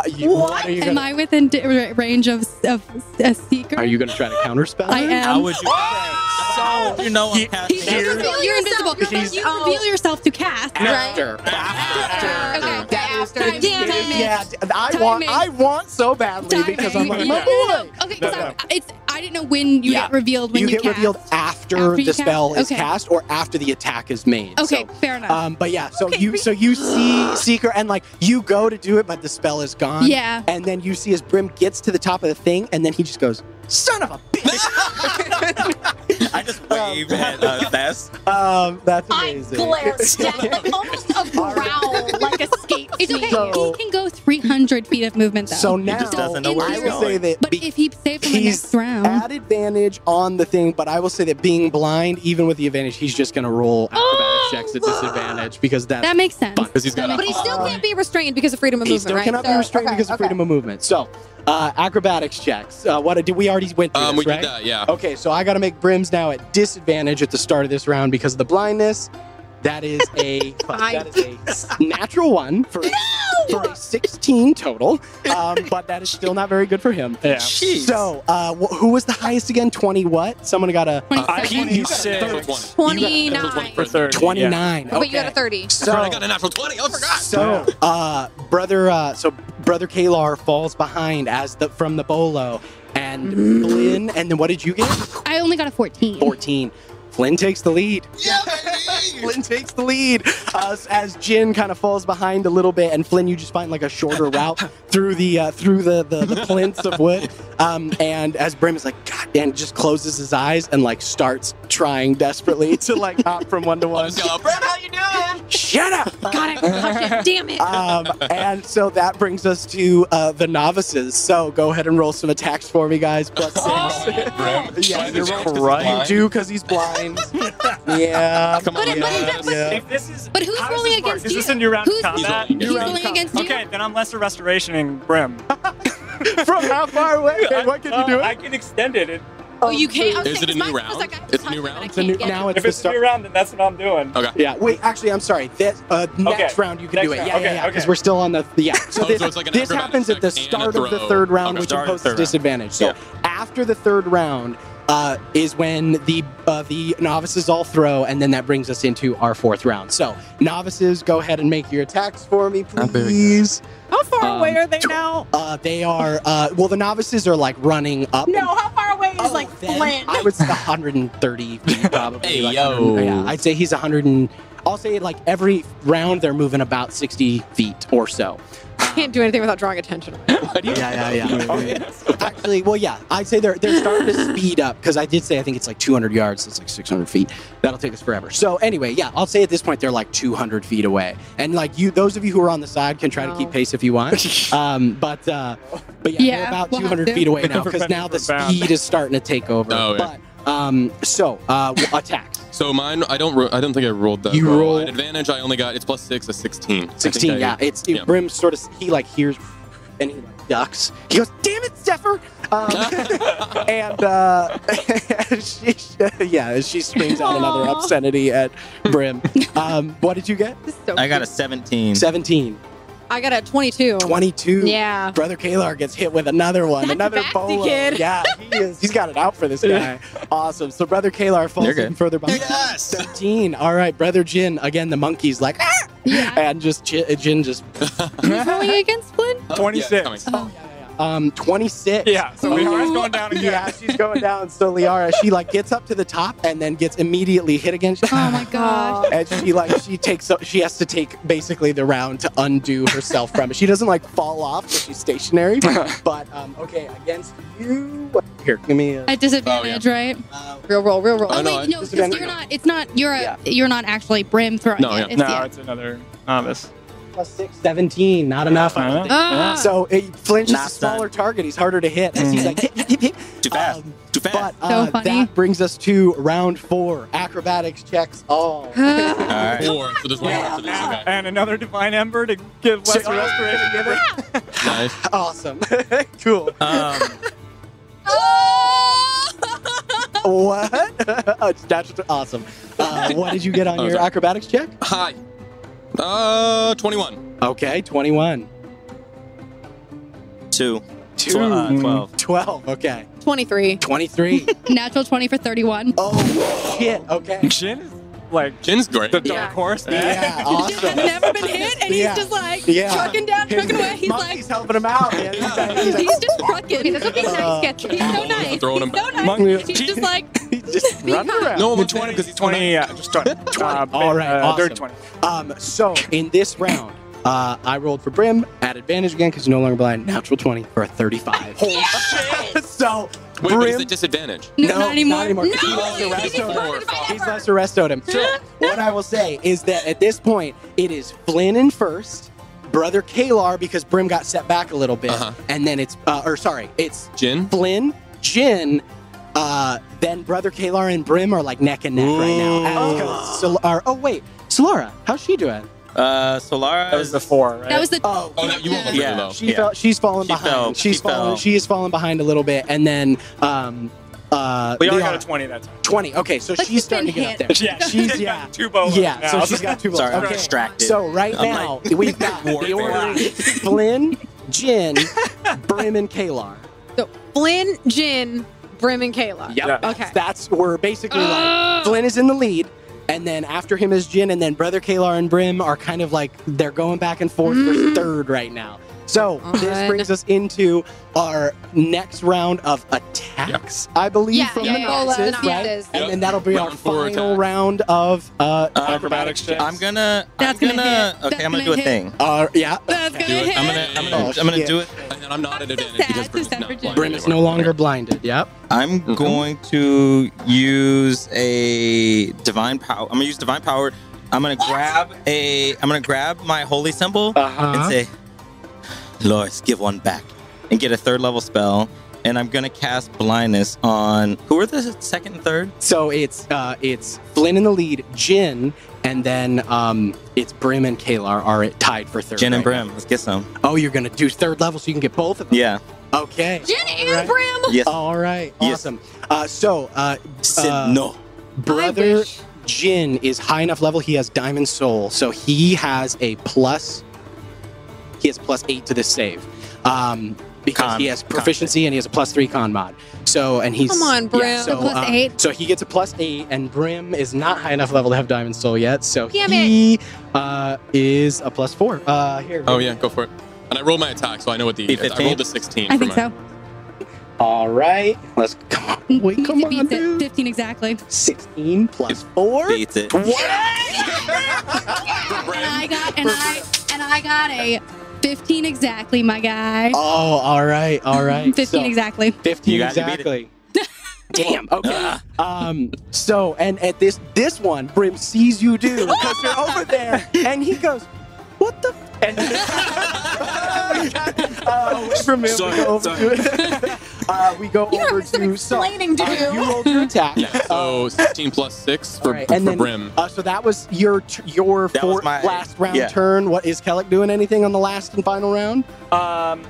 Uh, you- what are you Am gonna, I within di- ra- range of, of a seeker? Are you gonna try to counterspell? I am. How would you? *laughs* so you know I'm He- casting. He's Here- invisible. You're invisible. Here's- you oh. reveal yourself to cast. After. Okay. That is- After. it is- Damn it is- it. yeah, I Timing. want, I want so badly because I'm like, Timing. my No, no, boy. no. Okay, 'cause No, I- no. it's I didn't know when you Yeah. get revealed when you you, get cast. revealed after, After you the spell cast? is Okay. cast or after the attack is made. Okay, So, fair enough. um, but yeah, so you so you see Seeker and like you go to do it, but the spell is gone. Yeah. And then you see as Brim gets to the top of the thing, and then he just goes, "Son of a bitch!" *laughs* I just wave at uh, Thess. *laughs* um, that's I amazing. glanced down, like *laughs* almost a growl, like escapes it's okay. So- he can go 300 feet of movement though. So now just doesn't know where I he's will say that but be- if he saved from the he's next round, at advantage on the thing, but I will say that being blind, even with the advantage, he's just going to roll acrobatic checks at disadvantage because that's that makes sense. Because he's got But he still Uh, can't be restrained because of freedom of He movement, still right? cannot be restrained okay, because of okay. freedom of movement. So, uh, acrobatics checks. Uh, what did we already went through Um, this, we right? did that, yeah. Okay, so I got to make Brim's now at disadvantage at the start of this round because of the blindness. That is a *laughs* I- that is a natural one for for a 16 total, um, but that is still not very good for him. Yeah. Jeez. So, uh, wh- who was the highest again? 20 what? Someone got a I 27. you said Natural 20. 29. for 30. 29. But you got a 30. So, I got a natural 20. I forgot. So, uh, brother, uh, so brother Kalar falls behind as the from the bolo, and mm-hmm. Flynn. And then what did you get? I only got a 14. 14. Flynn takes the lead. Flynn *laughs* takes the lead uh, as Jin kind of falls behind a little bit, and Flynn, you just find like a shorter *laughs* route through the uh, through the, the the plinths of wood. Um, and as Brim is like, God, and just closes his eyes and like starts trying desperately *laughs* to like hop from one to one. just yell, Brad, how you doing? Shut up! Got it. Touch it. Damn it. um, and so that brings us to uh, the novices. So go ahead and roll some attacks for me, guys. Plus six. Brim, yeah, you're Christ, right. You do because he's blind. *laughs* yeah. Come on, But it- but it- but- yeah. If this is, But who's how does rolling this work? against Is you? this a new round Who's- of combat? He's He's rolling com- against you. Okay, then I'm lesser restoration restorationing Brim. *laughs* From how far away? *laughs* Hey, what can you do? I can extend it. It- oh, you can't. I Is it a new round? like, It's a new touch it, but I round? It's a new- now it. it's If it's a start. new round, then that's what I'm doing. Okay. Yeah. Wait. Actually, I'm sorry. This uh, next Okay, round you can next do it. round. Yeah, Okay, yeah, yeah. Because okay. we're still on the yeah. So Oh, this, so it's like this happens at the check and a start of the third round, Okay. which Start imposes third round. disadvantage. So Yeah. after the third round. Uh, is when the uh, the novices all throw, and then that brings us into our fourth round. So, novices, go ahead and make your attacks for me, very good. please. How far Um, away are they now? Uh, they are uh, well, the novices are like running up. No, how far away is Oh, like then Flynn? I would say 130 *laughs* feet probably. Hey, like yo. Yeah, I'd say he's 100 and I'll say like every round they're moving about 60 feet or so. Can't do anything without drawing attention. *laughs* Yeah, yeah, yeah. *laughs* Actually, well, yeah, I'd say they're they're starting to speed up because I did say I think it's like 200 yards. So it's like 600 feet. That'll take us forever. So anyway, yeah, I'll say at this point they're like 200 feet away. And like you, those of you who are on the side can try to keep Oh. pace if you want. *laughs* um, but uh, but yeah, Yeah, they're about we'll 200 feet away now because now the been bound. speed is starting to take over. Oh, yeah. But um, so uh, attack. So mine, I don't, ro- I don't think I rolled that. You roll. roll- advantage, I only got it's plus six, a sixteen. I think 16, I- yeah. It's it, yeah. Brim sort of he like hears and he like ducks. He goes, "Damn it, Zephyr!" Um, *laughs* and uh, *laughs* she, *laughs* yeah, she screams out another obscenity at Brim. Um, what did you get? So I got a cute. 17. 17, I got a 22. 22. Yeah. Brother Kalar gets hit with another one, That's another Batsy bolo. kid. Yeah, he is. He's got it out for this guy. *laughs* awesome. So Brother Kalar falls You're even further behind. Yes! 17. All right, Brother Jin. Again, the monkey's like, ah! Yeah. and just Jin, Jin just Who's *laughs* rolling against Flynn? Oh, 26. yeah. Oh. Um, 26. Yeah, so Liara's going down again. Yeah, she's going down. So Liara, she like gets up to the top and then gets immediately hit against. Oh my *laughs* gosh. And she like she takes she has to take basically the round to undo herself from it. She doesn't like fall off because she's stationary. *laughs* but um, okay, against you. Here, give me. A, At disadvantage, right? uh, Real roll, real roll. Oh, Oh, no, wait, I- no, 'cause disadvantage. you're not. It's not. You're a. Yeah. You're not actually Brim throwing No, it. yeah. It's, No, yeah. it's another novice. Plus six, 17. Not enough. I don't Uh-huh. Ah. So it, flinches Not a smaller target. He's harder to hit. Mm. He's like hit, hit, hit, hit. Too fast. Um, Too fast. But uh, So funny. that brings us to round four. Acrobatics checks all. *laughs* All right. Four. So there's one more after this. Okay. And another divine ember to give lesser So- restoration. *laughs* *laughs* Nice. awesome. cool. Um, What? oh, it's natural. Awesome. Uh, what did you get on Oh, your sorry. acrobatics check? Hi. Uh, twenty-one. Okay, 21. two. Two. Uh, 12. 12. Okay. 23. 23. *laughs* Natural 20 for 31. oh, shit. Okay. Jin is like Jin's great. the dark Yeah. horse. man. Yeah, *laughs* Jin awesome. has never been hit, and he's Yeah. just like Yeah. trucking down, trucking away. He's like, Monkey's helping him out, man. He's like, he's like, he's just trucking. That's what being nice. He's so nice. throwing He's him so nice. Monkey- He's just like, he's just Running around. No, I'm The okay, 20 'cause he's 20, yeah, just 20. 20. Uh, *laughs* All right, uh, awesome. Dirt 20. Um, so in this round, uh, I rolled for Brim at advantage again because no longer blind. Natural 20 for a 35. Holy shit! *laughs* so Wait, but is Brim, it disadvantage? no, not anymore. Not anymore. No, He lost the he rest just of voted him. by He's ever. lost the rest of him. So what I will say is that at this point, it is Flynn in first, brother Kalar because Brim got set back a little bit, Uh-huh. and then it's uh, or sorry, it's Jin? Flynn, Jin, uh, then brother Kalar and Brim are like neck and neck right now. Ooh. As- 'cause Sol- or- oh wait, Solara, how's she doing? Uh, Solara. That was the four, right? That was the. Oh, Oh, no, you won't go Yeah. low. she Yeah. fell, she's fallen She behind. fell. She's She fallen. fell. She is fallen behind a little bit, and then um, uh, we all got a 20 that time. 20. Okay, so But she's she's starting to been get up there. Yeah, she's yeah. two bows Yeah, now. so she's got two Sorry, I'm distracted. So right I'm now like- we've got *laughs* the order: Flynn, Jin, *laughs* Brim, and Kalar. So Flynn, Jin, Brim, and Kalar. Yep. Yeah. Okay. That's we're basically like. Flynn is in the lead, and then after him is Jin, and then brother Kalar and Brim are kind of like they're going back and forth for mm-hmm. third right now. So this brings us into our next round of attacks, I believe, Yeah, from yeah, the yeah, Noxes, yeah, right? Noxes. And then that'll be our Round four final attack. round of uh, Uh, Acrobatics checks. I'm gonna. That's I'm gonna gonna. Okay, That's I'm gonna gonna do a thing. uh yeah. That's gonna Do hit. I'm gonna. I'm gonna. Oh, I'm gonna do it. And then I'm not at That's advantage because That's not for Brim is no longer blinded. Yep. I'm Mhm. going to use a divine power. I'm gonna use divine power. I'm gonna grab a. I'm gonna grab my holy symbol Uh-huh. and say, "Lois, give one back," and get a third level spell. And I'm gonna cast blindness on who are the second and third? So it's uh, it's Flynn in the lead, Jin, and then um, it's Brim and Kalar are tied for third. Jin and right Brim. Let's get some. now. Oh, you're gonna do third level so you can get both of them. Yeah. Okay. Jin and Alright. Brim. Yes. All right. Yes. Awesome. Uh, so uh, Sid, uh, no. brother wish. Jin is high enough level. He has Diamond Soul, so he has a plus. He has plus eight to this save, um, because Con- he has proficiency and he has a plus three con mod. So and he's Come on, Brim. so, Plus uh, eight. So he gets a plus eight, and Brim is not high enough level to have Diamond Soul yet. So Damn he uh, is a plus four. Uh, here. Oh, yeah, go for it. And I rolled my attack, so I know what the. I B15? rolled a 16 I for think mine. so. All right. Let's *laughs* come on. Wait, come on, dude. 15 exactly. Sixteen plus four. Beats it. *laughs* And I got and I and I got a 15 exactly, my guy. Oh, all right, all right. *laughs* 15 So- exactly. 15 You got- you beat exactly. *laughs* Damn. Okay. *laughs* Um. So, and at this this one, Brim sees you do because you're over there, and he goes, "What the?" F-? And uh, away from him, we go over to uh, we go You over have some to so, explaining to uh, do. you rolled your attack. Yeah, so 16 plus 6 for, All right, for then, Brim. Uh, so that was your t- your That fourth my- last round yeah. turn. What is Kellic doing? Anything on the last and final round? Um,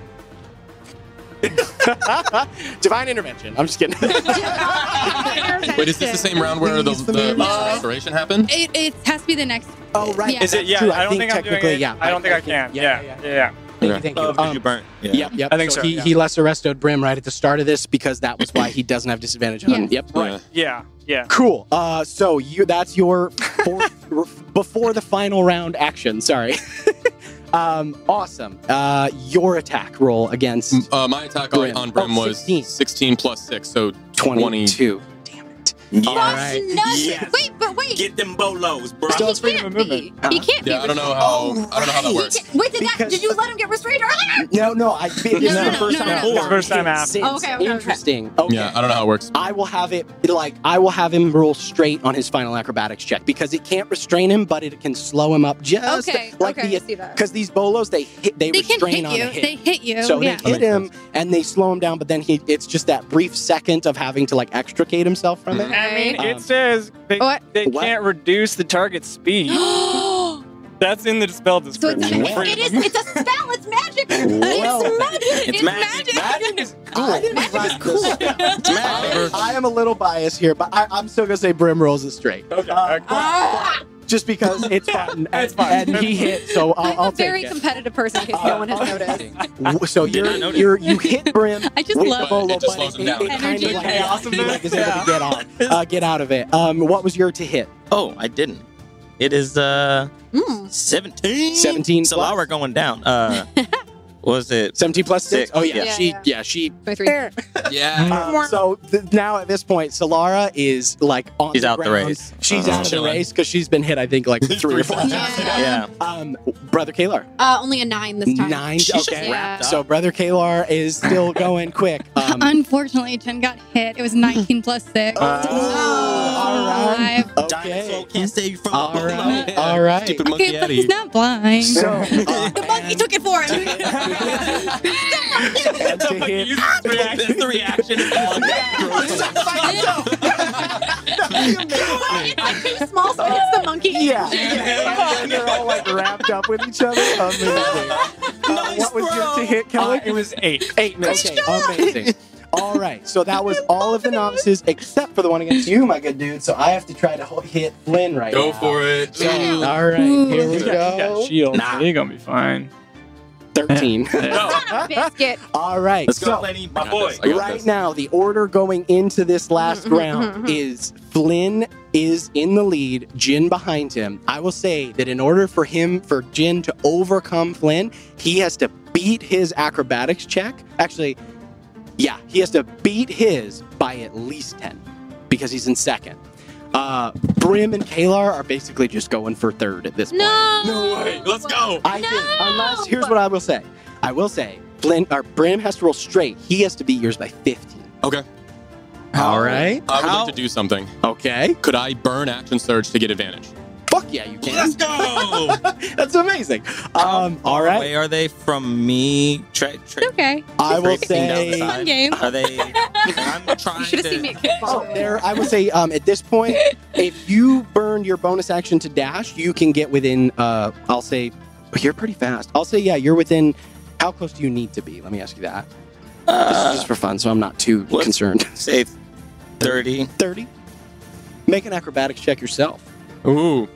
*laughs* Divine intervention. I'm just kidding. *laughs* *laughs* Wait, is this the same round where the, Please, the, the restoration happened? It, it has to be the next. oh right. Yeah. is it? Yeah, true. I don't think, I'm doing technically, it. yeah. I don't think I can. Yeah, yeah, yeah. Thank you, Okay. thank you. Oh, because Um, you burnt. Yeah. Yep, yep. I think so, He, yeah. he lesser restoed Brim right at the start of this because that was why he doesn't have disadvantage on. Yeah. Yep. Right. Yeah, yeah. Cool. Uh, so you that's your fourth *laughs* before the final round action. Sorry. *laughs* um, awesome. Uh, your attack roll against Uh, my attack on, Brim. on Brim Oh, was 16. 16 plus 6, so 20. Twenty-two. Damn it. Yes. All right. Yes. Wait, but wait. Get them bolos, bro. Still he can't of be. movement. He uh-huh. can't be. I don't know how Oh, I don't know how that works. Wait, did that? Did you let him get restrained earlier? No, no. I. *laughs* This is no, the first no, time. no, I've no. First time it after. Oh, okay, okay, okay. Interesting. Okay. Yeah, I don't know how it works. I will have it like I will have him roll straight on his final acrobatics check because it can't restrain him, but it can slow him up just Okay, like okay, the I see that. because these bolos they hit they, They can restrain hit on you. a hit. They hit you. so yeah. they hit him and they slow him down, but then he it's just that brief second of having to like extricate himself from it. I mean, Um, it says they, What? they What? can't reduce the target's speed. *gasps* That's in the spell So it's, description. It is. It's a spell. It's magic. *laughs* Well. it's magic. It's magic. Magic is cool. I didn't Magic is cool. *laughs* It's magic. I am a little biased here, but I, I'm still gonna say Brim rolls it straight. Okay, Uh, okay. Ah! Just because it's fun. and, and he hit, so I'll, I'm I'll a very it. competitive person, in case no one has noticed. So you're, not notice. you're you hit Brim. *laughs* I just with love the bolo, It just but slows him down. It, kind Energy. of like, Chaos of like is able to get on, *laughs* uh, get out of it. Um, what was your to hit? Oh, I didn't. It is uh Mm. 17. 17 So plus? while we're going down, uh *laughs* was it 17 plus six. Six. Oh yeah, Yeah, she yeah. yeah she. 23. *laughs* Yeah. Um, so th- now at this point, Solara is like on She's the out the race. She's Uh-huh. out of the race because she's been hit. I think like *laughs* three or four times. Yeah. Yeah. Um, brother Kalar, Uh, only a nine this time. nine. She's just Okay, wrapped so brother Kalar is still *laughs* going quick. Um, Unfortunately, Jin got hit. It was 19 plus 6. Oh, all right. Five. Dinosaur Okay. can't save you from All a right. bullet. All right. Stupid monkey Okay, out but of he's not blind. So, uh, The monkey took it for him. And to hit, That's the reaction. it's like too small, the monkey. yeah, they're all like wrapped up with each other. Amazing. Uh, what was your to hit, Kelly? Uh, it was eight. Eight. Minutes. Okay, amazing. All right, so that was all of the novices except for the one against you, my good dude. So I have to try to hit Flynn right Go now. Go for it. So, all right, here we You got go. shield. Nah. You're gonna be fine. Thirteen. *laughs* Biscuit. all right, Let's go, so Lenny, my boy. this. I got right this. now the order going into this last Mhm, round mhm, is Flynn is in the lead, Jin behind him. I will say that in order for him, for Jin to overcome Flynn, he has to beat his acrobatics check. Actually, yeah, he has to beat his by at least 10 because he's in second. Uh, Brim and Kalar are basically just going for third at this point. No. No way. Let's go. I think, No! unless, here's what I will say. I will say, Flynn, or Brim has to roll straight. He has to beat yours by 15. Okay. All right. I would How- like to do something. Okay. Could I burn action surge to get advantage? Fuck yeah, you can. Let's go. *laughs* That's amazing. Um, all right. Where are they from me? Tra- tra- okay. I will Traipsing down the say. Fun game. Are they? I'm *laughs* trying You should have to. seen me at kickball. Oh, there. I would say um, at this point, *laughs* if you burn your bonus action to dash, you can get within. Uh, I'll say, you're pretty fast. I'll say, yeah, you're within. How close do you need to be? Let me ask you that. This is Uh, just for fun, so I'm not too What? concerned. say thirty. Thirty. Make an acrobatics check yourself. Ooh.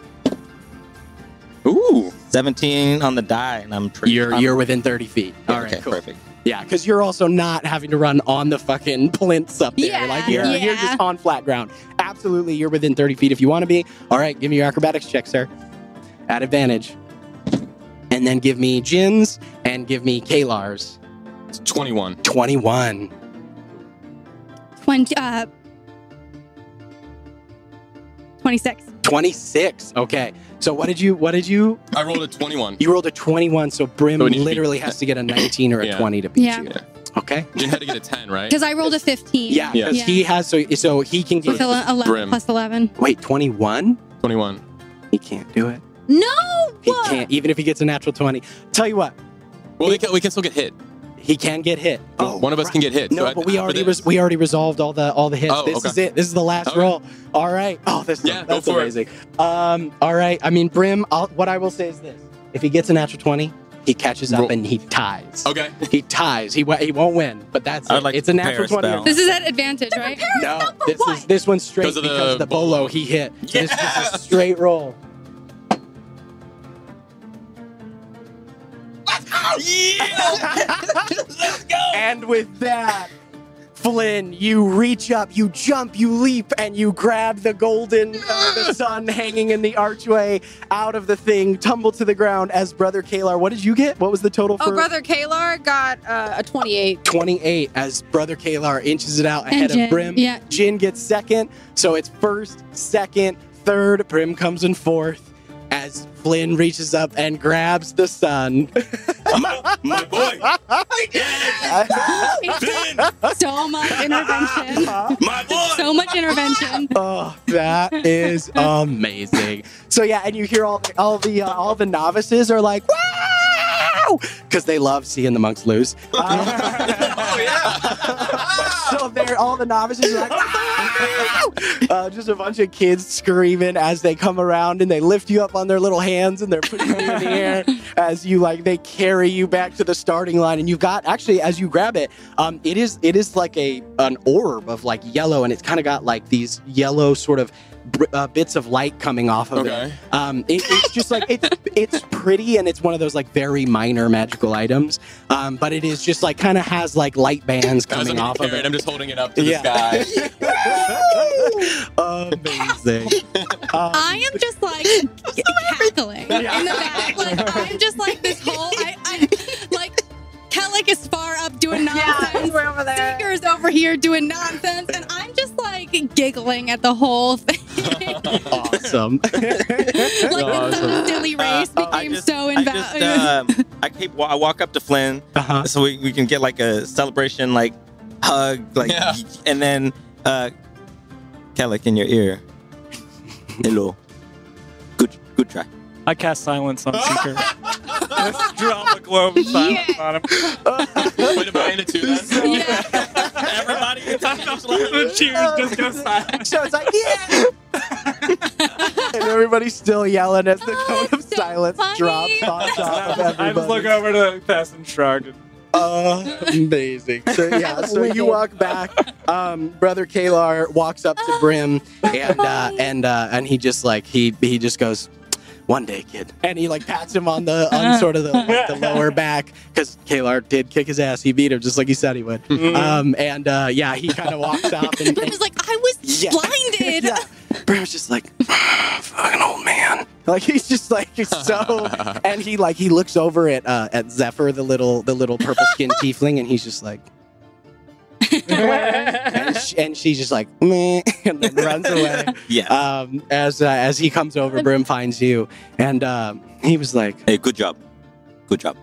Ooh, 17 on the die, and I'm. Tra- You're I'm- you're within thirty feet. Yeah, All right, okay, cool. perfect. Yeah, because you're also not having to run on the fucking *laughs* plinths up there. Yeah, like you're, you're just on flat ground. Absolutely, you're within 30 feet if you want to be. All right, give me your acrobatics check, sir. At advantage. And then give me Jin's and give me Kalar's. It's 21. 21. 20, uh, 26. 26. Okay. So what did you what did you I rolled a 21. you rolled a 21, so Brim So it needs to be- literally has to get a *laughs* 19 or a Yeah. 20 to beat Yeah. you. Okay? Jin had to get a 10, right? Because I rolled a 15. Yeah, Yeah. because he has so so he can So get ele- 11 Brim. plus 11. Wait, 21? 21. He can't do it. No. He What? can't, even if he gets a natural 20. Tell you what, Well, we can, we can still get hit. He can get hit. One of us can get hit. No, So I- but we already res- we already resolved all the all the hits. Oh, this okay. is it. This is the last Okay. roll. All right. Oh, this yeah, is, that's amazing. Um, all right. I mean, Brim. I'll, what I will say is this: if he gets a natural 20, he catches up Roll. and he ties. Okay. He ties. He he won't win, but that's it. like it's a natural 20. spell. This is at advantage, right? No, this is this one's straight 'Cause of because the the bolo bolo. he hit. So This is a straight roll. And with that, Flynn, you reach up, you jump, you leap, and you grab the golden, uh, the sun hanging in the archway out of the thing, tumble to the ground as Brother Kalar. What did you get? What was the total for Oh, brother Kalar got uh, a 28. 28 as Brother Kalar inches it out And ahead Jin, of Brim. yeah. Jin gets second, so it's first, second, third. Brim comes in fourth as Flynn reaches up and grabs the sun. *laughs* my, my boy. *laughs* so much intervention. My boy. So much intervention. *laughs* oh, that is amazing. So yeah, and you hear all the, all the uh, all the novices are like, "Wow!" because they love seeing the monks lose. oh, yeah. *laughs* so they're all the novices are like, uh, just a bunch of kids screaming as they come around and they lift you up on their little hands and they're putting you in the air *laughs* as you like they carry you back to the starting line and you've got actually as you grab it um it is it is like a an orb of like yellow and it's kind of got like these yellow sort of uh, bits of light coming off of it. Um, it, it's just like it's it's pretty and it's one of those like very minor magical items. Um, but it is just like kind of has like light bands coming off gonna of it, it. I'm just holding it up to the Yeah. sky. *laughs* Amazing. Um, *laughs* I am just like cackling in the back. Like I'm just like this whole. I, I like Kellic is far up doing nonsense. we're over there. Seeker's over here doing nonsense, and I'm just like giggling at the whole thing. Awesome. *laughs* like it's some silly race Uh, I became just- so I just um, I keep I walk up to Flynn uh-huh. so we, we can get like a celebration like hug like Yeah. and then uh Kellic in your ear. Hello. Good good try. I cast silence on Seeker. *laughs* Let's drop a globe of silence on him. Wait, am I in it too? Then? yeah. Everybody the cheers just go silent. So it's like, yeah. *laughs* and everybody's still yelling as the Oh, cone of so silence funny. drops *laughs* on top of everybody. I just look over to Tess and shrug. and- Uh, amazing. So *laughs* yeah, so you walk back. Um, Brother Kalar walks up to Brim and uh, and uh, and he just like he he just goes, "One day, kid," and he like pats him on the on *laughs* sort of the, like, the lower back because Kalar did kick his ass. He beat him just like he said he would. Um, and uh, yeah, he kind of walks *laughs* off. and, Brim and like, I was Yeah. blinded. *laughs* yeah. Brim's just like, fucking old man. Like he's just like he's so, and he like he looks over at uh, at Zephyr, the little the little purple skinned tiefling, and he's just like, *laughs* and, sh- and she's just like, meh, *laughs* and then runs away. *laughs* Yeah. Um, as uh, as he comes over, Brim finds you, and um, he was like, hey, good job. Good job.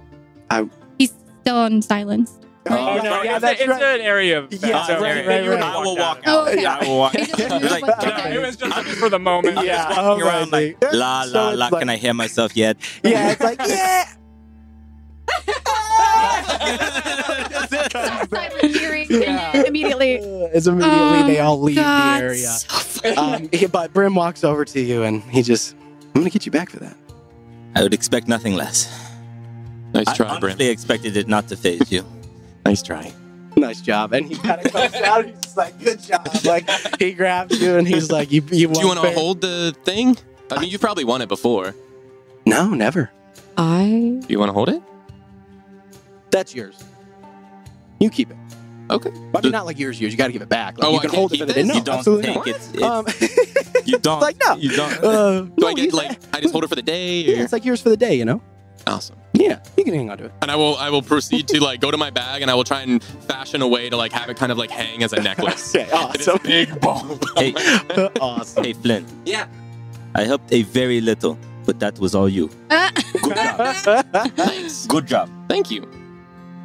He's still on silence. Oh, no, yeah, it's, that's a, it's right. an area of Yeah, it's right, area. right, You right. I will walk out. Oh, out. okay. I will walk out. It was like, No, it was just for the moment. I'm Yeah, just walking around like, la, la, it's la. like- Can I hear myself yet? yeah, it's like, yeah. Silent cheering *laughs* Yeah. immediately. As immediately they all leave God, the area. so. Um, he- but Brim walks over to you and he just, I'm gonna get you back for that. I would expect nothing less. Nice I try, Brim. honestly expected it not to phase you. *laughs* Nice try. Nice job. And he kind of comes *laughs* out. He's just like, good job. Like he grabs you and he's like, you, you Do you want to hold the thing? I mean, you've probably won it before. No, never. I. Do you want to hold it? That's yours. You keep it. Okay. I mean, not like yours, yours. You got to give it back. Like, Oh, you I can can't hold it for the day. No, you don't absolutely think not. it's, it's Um, *laughs* you don't like no. you don't Uh, Do no, I get you- like *laughs* I just hold it for the day? Yeah, it's like yours for the day. You know. Awesome. Yeah, you can hang on to it. And I will I will proceed to *laughs* like go to my bag and I will try and fashion a way to like have it kind of like hang as a necklace. Okay, This awesome. big ball. Hey, awesome. hey, Flynn. Yeah. I helped a very little, but that was all you. Good job. Thanks. Good job. Thank you.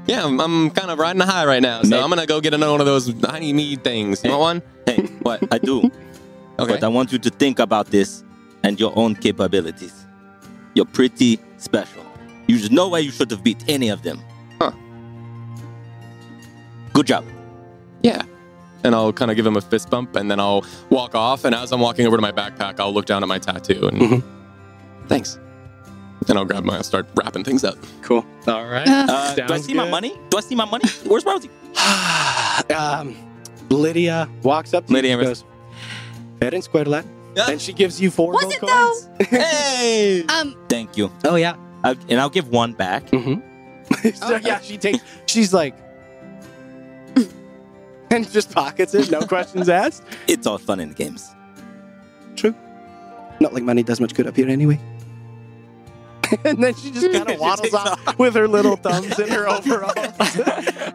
Yeah, I'm, I'm kind of riding a high right now, so Maybe- I'm gonna go get another one of those honey mead things. You Hey. want one? Hey, one? What? I do. *laughs* Okay. But I want you to think about this and your own capabilities. You're pretty special. There's no way you should have beat any of them. Huh. Good job. Yeah. And I'll kind of give him a fist bump, and then I'll walk off. And as I'm walking over to my backpack, I'll look down at my tattoo and Mhm. thanks. Then I'll grab my, I'll start wrapping things up. Cool. All right. Uh, do I Sounds see my money? Do I see my money? Where's Rosie? *sighs* um, Lydia walks up to Lydia you and Amherst. goes, Erin Squirtlet. Yeah. And she gives you four Was gold it coins. *laughs* hey! um, Thank you. Oh, yeah. i and I'll give one back. *laughs* so, yeah, she takes, she's like, *laughs* and just pockets it, no questions asked. It's all fun in the games. True. Not like money does much good up here anyway. *laughs* and then she just kind of *laughs* waddles takes off with her little thumbs in her *laughs* overalls.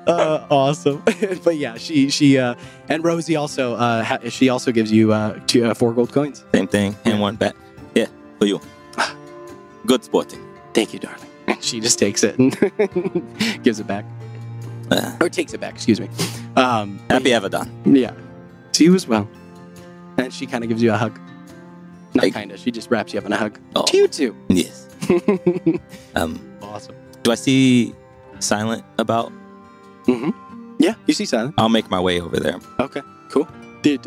uh, awesome. but yeah, she she uh, and Rosie also uh, ha- she also gives you uh, two, uh, four gold coins. Same thing. And one back. Yeah, for you. *sighs* Good sporting. Thank you, darling. And she just takes it and gives it back, Uh, or takes it back. Excuse me. Um, happy ever done. yeah, to you as well. And she kind of gives you a hug. Not Hey. kind of. She just wraps you up in a hug. Oh. To you too. Yes. *laughs* Um, awesome. do I see Silent about? Yeah, you see silent. I'll make my way over there. Okay, cool. Did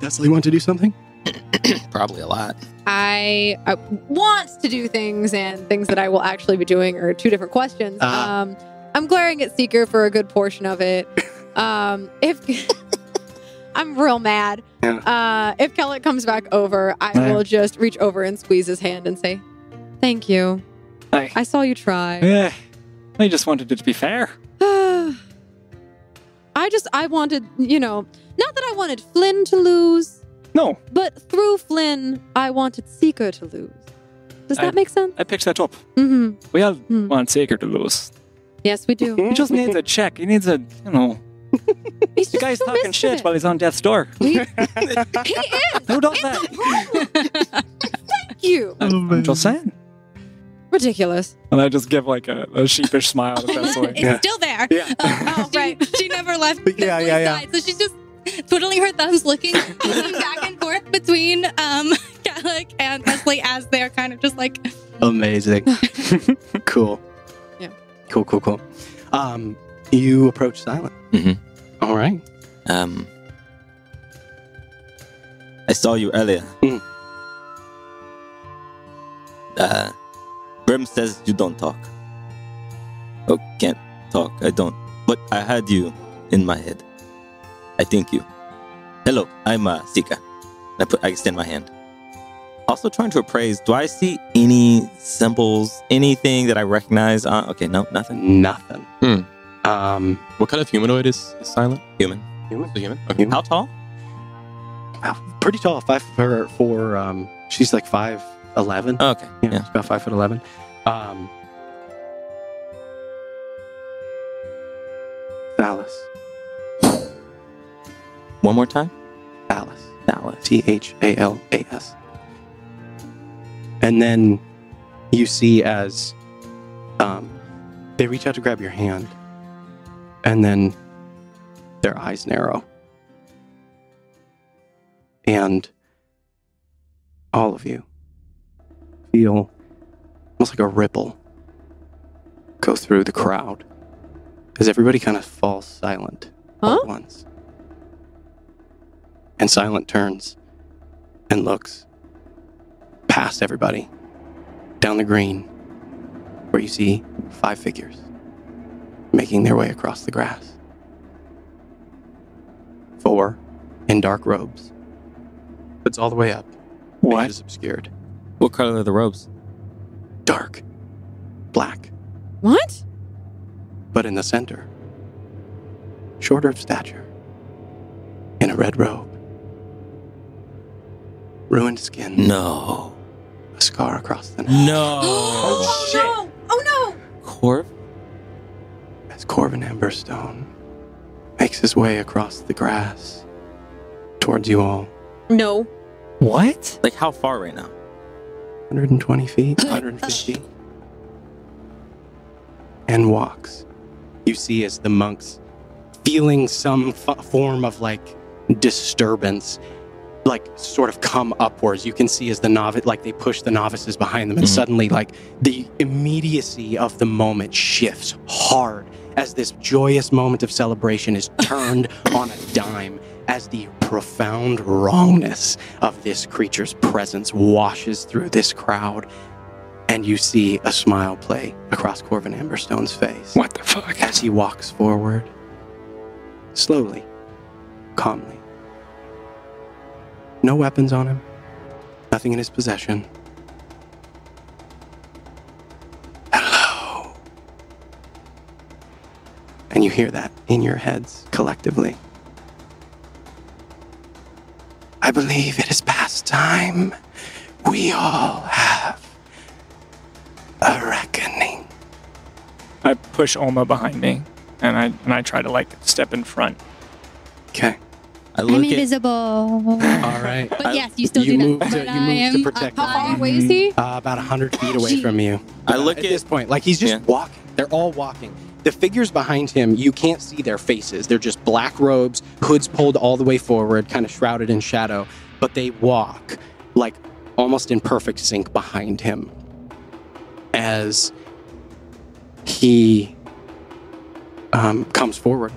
Desley want to do something? *clears throat* Probably a lot. I, I want to do things and things that I will actually be doing are two different questions. Ah. Um, I'm glaring at Seeker for a good portion of it. *laughs* Um, if *laughs* I'm real mad. Yeah. Uh, if Kellic comes back over, I Yeah. will just reach over and squeeze his hand and say, "Thank you. Hey. I saw you try." Yeah. I just wanted it to be fair. *sighs* I just, I wanted, you know, not that I wanted Flynn to lose, No, but through Flynn, I wanted Seeker to lose. Does that I- make sense? I picked that up. Mm-hmm. We all Hmm. want Seeker to lose. Yes, we do. He just needs a check. He needs a, you know, *laughs* He's the guy's so talking shit it. while he's on death's door. *laughs* *laughs* he is. Who does that? Thank you. I'm just saying. Ridiculous. And I just give like a, a sheepish smile to *laughs* it's Yeah. still there. Yeah. *laughs* Oh, she, right. she never left. *laughs* Yeah, yeah, yeah. Side, so she's just twiddling her thumbs, looking, looking back and forth between um Kellic and Leslie as they're kind of just like Amazing. cool. Yeah. Cool, cool, cool. Um, you approach Silent. Mhm. All right. Um, I saw you earlier. Mm. Uh, Grim says you don't talk. Oh, can't talk. I don't. But I had you in my head. I think you. Hello, I'm uh, Sika. I put. I extend my hand. Also trying to appraise. Do I see any symbols? Anything that I recognize? Uh, okay, no, nothing. Nothing. Hmm. Um, What kind of humanoid is, is silent? Human. human. Is it human? Okay. Human. How tall? Wow, pretty tall. Five for for um. She's like five eleven. Okay. yeah, yeah. about five foot eleven. Um. Alice. One more time. Alice. Alice. T H A L A S. And then you see as um, they reach out to grab your hand, and then their eyes narrow. And all of you feel almost like a ripple go through the crowd as everybody kind of falls silent all Huh? at once. And Silent turns and looks past everybody down the green where you see five figures making their way across the grass. Four in dark robes. It's all the way up. What? Is obscured. What color are the robes? Dark. Black. What? But in the center, shorter of stature, in a red robe, ruined skin, No. a scar across the neck. No. *gasps* Oh, no! Oh, oh no. Corv? As Corvin Emberstone makes his way across the grass towards you all, no! No. What? Like how far right now? 120 feet, *gasps* 150, and walks. You see as the monks, feeling some f- form of like disturbance, like sort of come upwards. You can see as the novice, like they push the novices behind them, and Mhm. suddenly, like the immediacy of the moment shifts hard as this joyous moment of celebration is turned on a dime as the profound wrongness of this creature's presence washes through this crowd and you see a smile play across Corvin Emberstone's face. What the fuck? as he walks forward slowly calmly. No weapons on him nothing in his possession. Hello. And you hear that in your heads collectively I believe it is past time. We all have a reckoning. I push Olma behind me, and I and I try to like step in front. Okay. I I'm invisible. *laughs* All right. But I- yes, you still you do move that. to- you move to protect up How far away is he? Uh, about 100 feet away from you. I look at at- this point, like he's just Yeah. walking. They're all walking. The figures behind him, you can't see their faces. They're just black robes, hoods pulled all the way forward, kind of shrouded in shadow, but they walk like almost in perfect sync behind him as he um, comes forward.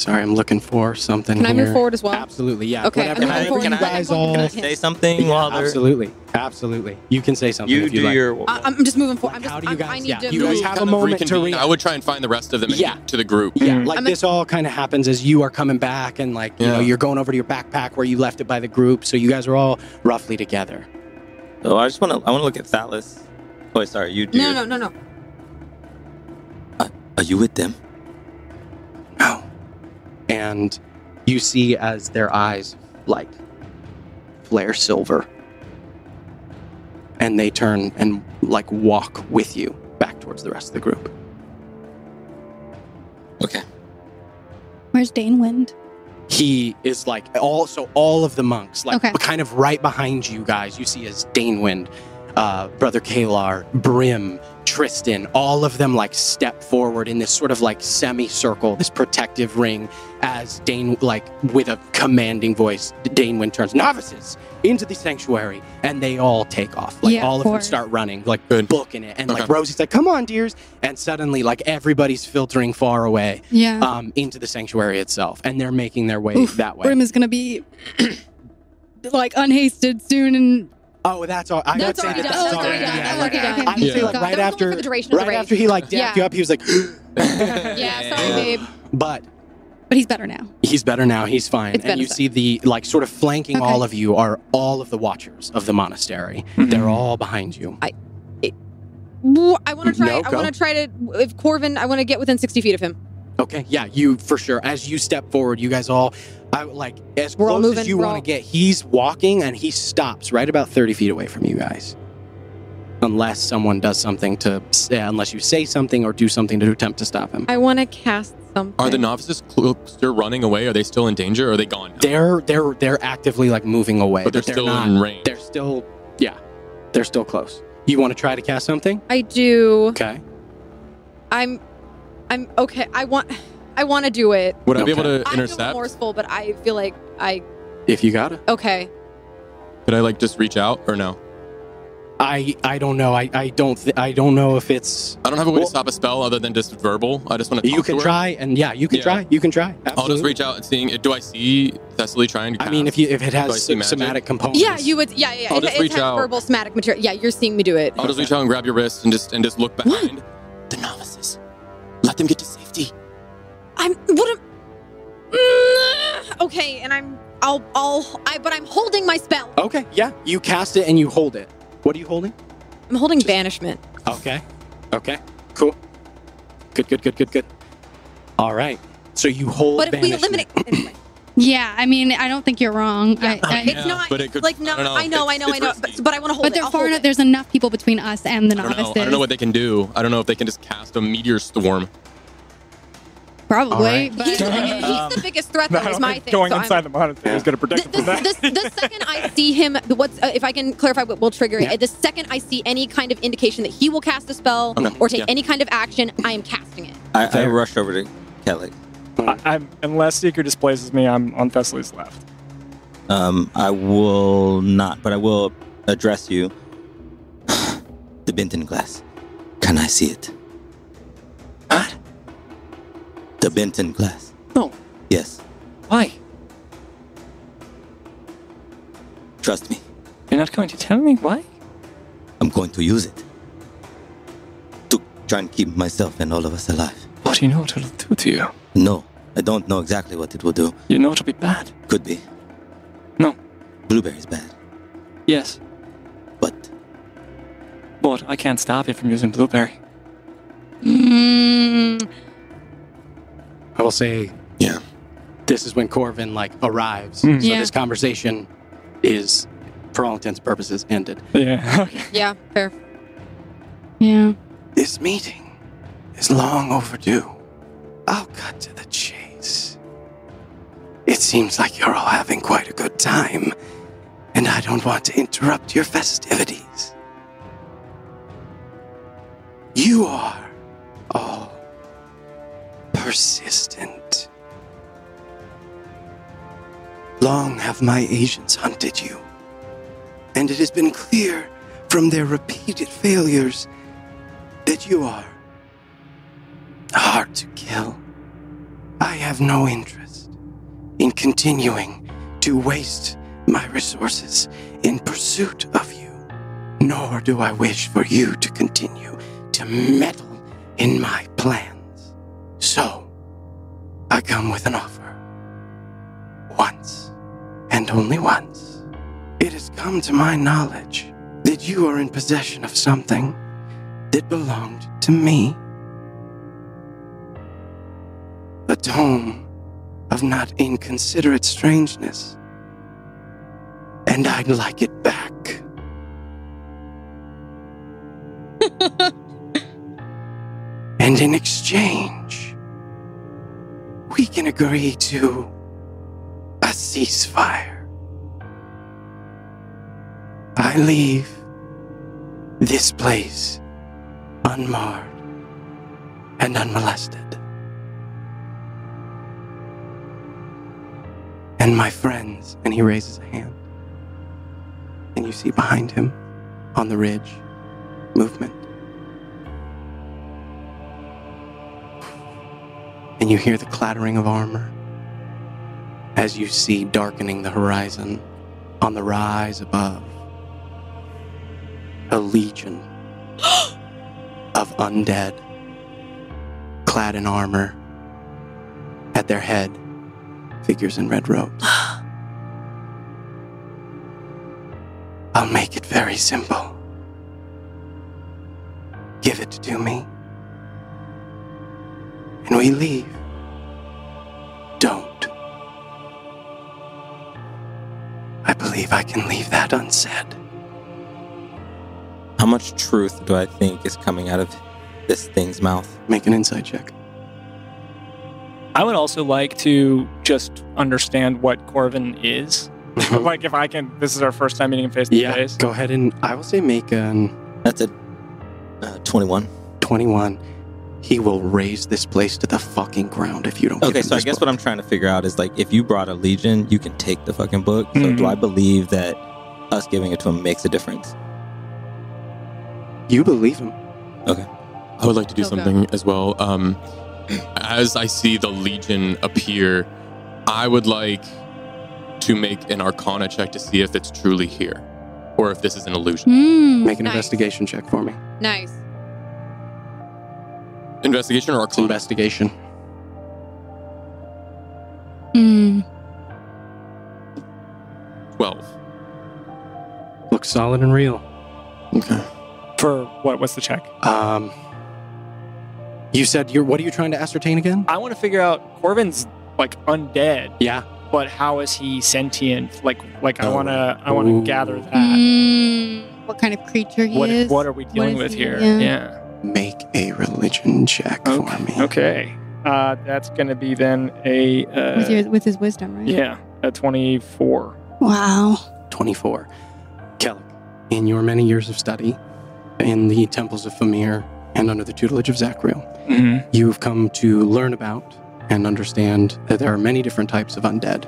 Sorry, I'm looking for something Can I move forward as well? Absolutely, yeah. Okay, Whatever, I'm moving whatever forward. Can I- guys I all Can I say something yeah, while they're absolutely. Absolutely. You can say something You if you do like. your. I, I'm just moving forward. I'm just. How do you guys- I need yeah, to. you guys have a moment to reconvene. re- I would try and find the rest of them Yeah. to the group. Yeah, Mm. like I'm- this all kind of happens as you are coming back and like, you know, Yeah. you're going over to your backpack where you left it by the group. So you guys are all roughly together. Oh, I just want to. I want to look at Thalos. Oh, sorry. You do. No, your- no, no, no. Are you with them? No. And you see as their eyes like flare silver. And they turn and like walk with you back towards the rest of the group. Okay. Where's danewind he is like all so all of the monks like Okay. kind of right behind you guys you see as danewind uh, brother kalar brim tristan all of them like step forward in this sort of like semicircle this protective ring as dane like with a commanding voice Dane danewind turns novices into the sanctuary and they all take off like Yeah, all of of them start running like Good. booking it and like rosie's like come on dears and suddenly like everybody's filtering far away Yeah. um, into the sanctuary itself, and they're making their way Oof, that way. Brim is gonna be *clears throat* like unhasted soon, and oh, that's all. I That's would say that done. that's That's already already done. yeah, That's yeah. already done. I would say Yeah. like That right after, the duration of the right after he like dapped Yeah. you up, he was like, *gasps* Yeah, sorry, babe. but but he's better now. he's better now. He's fine. It's and you better. see the like sort of flanking Okay. all of you are all of the watchers of the monastery. Mhm. They're all behind you. Wh- I want to try. No, I want to try to. If Corvin, I want to get within 60 feet of him. Okay, yeah, you for sure. As you step forward, you guys all, I like as We're all close moving, as you want to get. He's walking and he stops right about thirty feet away from you guys, unless someone does something to, yeah, unless you say something or do something to attempt to stop him. I want to cast something. Are the novices cl- still running away? Are they still in danger? Or are they gone? now? They're they're they're actively like moving away, but they're, still not. in range. They're still, yeah, they're still close. You want to try to cast something? I do. Okay. I'm. I'm okay. I want. I want to do it. Would I be able Okay. to I feel intercept? remorseful, but I feel like I. If you got it. Okay. Could I like just reach out or no? I I don't know. I I don't th- I don't know if it's. I don't have a way Well- to stop a spell other than just verbal. I just want to. You can try, and yeah, you can Yeah. try. You can try. I'll just Absolutely. reach out and seeing. Do I see Thessaly trying to? I mean, if cast? you if it Do I has see some magic? somatic components. Yeah, you would. Yeah, yeah. I'll It, just it reach has out. verbal somatic material. Yeah, you're seeing me do it. I'll just reach out and grab your wrist and just and just look behind the novices. Let them get to safety. I'm. What am. Mm, okay, and I'm. I'll. I'll. I. But I'm holding my spell. Okay. Yeah, you cast it and you hold it. What are you holding? I'm holding banishment. Okay. Okay. Cool. Good. Good. Good. Good. Good. All right. So you hold. But if we eliminate. Anyway, *clears throat* Yeah, I mean, I don't think you're wrong. I, I, it's not. but it could- like no. I know. I know. I know. I know. But, but I want to hold but it. they're far hold enough. it. There's enough people between us and the I don't novices. know. I don't know what they can do. I don't know if they can just cast a meteor storm. Probably, All right. but He's, *laughs* the, Um, he's the biggest threat. Though, No, is my thing. going so I'm- inside the monastery is going to protect the, him from the, that. the, the second I see him, what's uh, if I can clarify what will trigger Yeah. it? The second I see any kind of indication that he will cast a spell Okay, or take yeah. any kind of action, I am casting it. I, I Fair. rush over to Kelly. I, I'm, unless Seeker displaces me, I'm on Thessaly's left. Um, I will not, but I will address you. *sighs* the Benton glass. Can I see it? What? The Benton glass. No. Yes. Why? Trust me. You're not going to tell me why? I'm going to use it to try and keep myself and all of us alive. What do you know what it'll do to you? No, I don't know exactly what it will do. You know it'll be bad. Could be. No. Blueberry's bad, Yes, but but I can't stop you from using blueberry. Mm, I will say. Yeah. This is when Corvin like arrives. Mm. So Yeah. this conversation is, for all intents and purposes, ended. Yeah. *laughs* Yeah, fair. yeah. This meeting is long overdue. I'll cut to the chase. It seems like you're all having quite a good time, and I don't want to interrupt your festivities. You are all persistent. Long have my agents hunted you, and it has been clear from their repeated failures that you are hard to kill. I have no interest in continuing to waste my resources in pursuit of you. nor do I wish for you to continue to meddle in my plans. So, I come with an offer. Once, and only once, it has come to my knowledge that you are in possession of something that belonged to me. Tome of not inconsiderate strangeness. And I'd like it back. *laughs* and in exchange, we can agree to a ceasefire. I leave this place unmarred and unmolested. And my friends, and he raises a hand. And you see behind him, on the ridge, movement. And you hear the clattering of armor as you see darkening the horizon on the rise above a legion *gasps* of undead clad in armor at their head figures in red robes. *gasps* I'll make it very simple. Give it to me. And we leave. Don't. I believe i can leave that unsaid. How much truth do I think is coming out of this thing's mouth? make an insight check I would also like to just understand what Corvin is. *laughs* like if I can, this is our first time meeting him face to yeah face. go ahead and i will say make an That's a uh, 21. 21 he will raise this place to the fucking ground if you don't give Okay, him so I guess book. what I'm trying to figure out is like if you brought a legion, you can take the fucking book. So Mhm. do I believe that us giving it to him makes a difference? you believe him Okay. I would like to do Okay. something as well. Um, as I see the Legion appear, I would like to make an Arcana check to see if it's truly here, or if this is an illusion. Hmm. make an Nice. investigation check for me Nice. Investigation or Arcana? investigation Hmm. Twelve. looks solid and real Okay. For what? What's the check? um you said you're what are you trying to ascertain again I want to figure out Corvin's like undead, yeah but how is he sentient? Like, like I Oh. want to, I want Ooh. to gather that. Hmm. What kind of creature he What, is? what are we dealing with he? here? Yeah. yeah. make a religion check for me Okay. Uh, that's going to be then a uh, with, your, with his wisdom, right? yeah, a twenty-four. Wow. 24 Kellic, in your many years of study in the temples of Famir and under the tutelage of Zachriel Mm-hmm. you've come to learn about and understand that there are many different types of undead.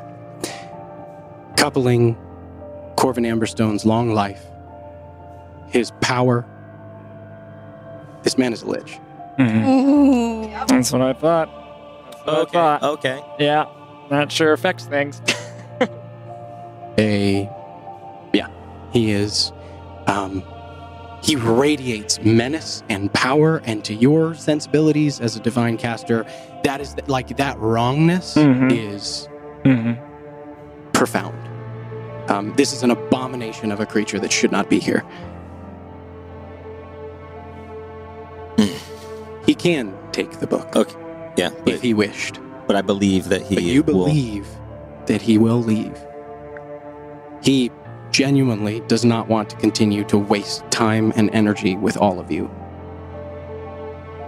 Coupling Corvin Emberstone's long life, his power, this man is a lich. Mm-hmm. That's what I thought. That's what I Okay. thought. Okay. Yeah, not sure affects things. *laughs* A, yeah, he is, um, he radiates menace and power, and to your sensibilities as a divine caster, that is like that wrongness Mhm. is mm-hmm. profound. Um, this is an abomination of a creature that should not be here. he can take the book Okay. Yeah, but, if he wished, but I believe that he but you will. believe that he will leave. He genuinely does not want to continue to waste time and energy with all of you.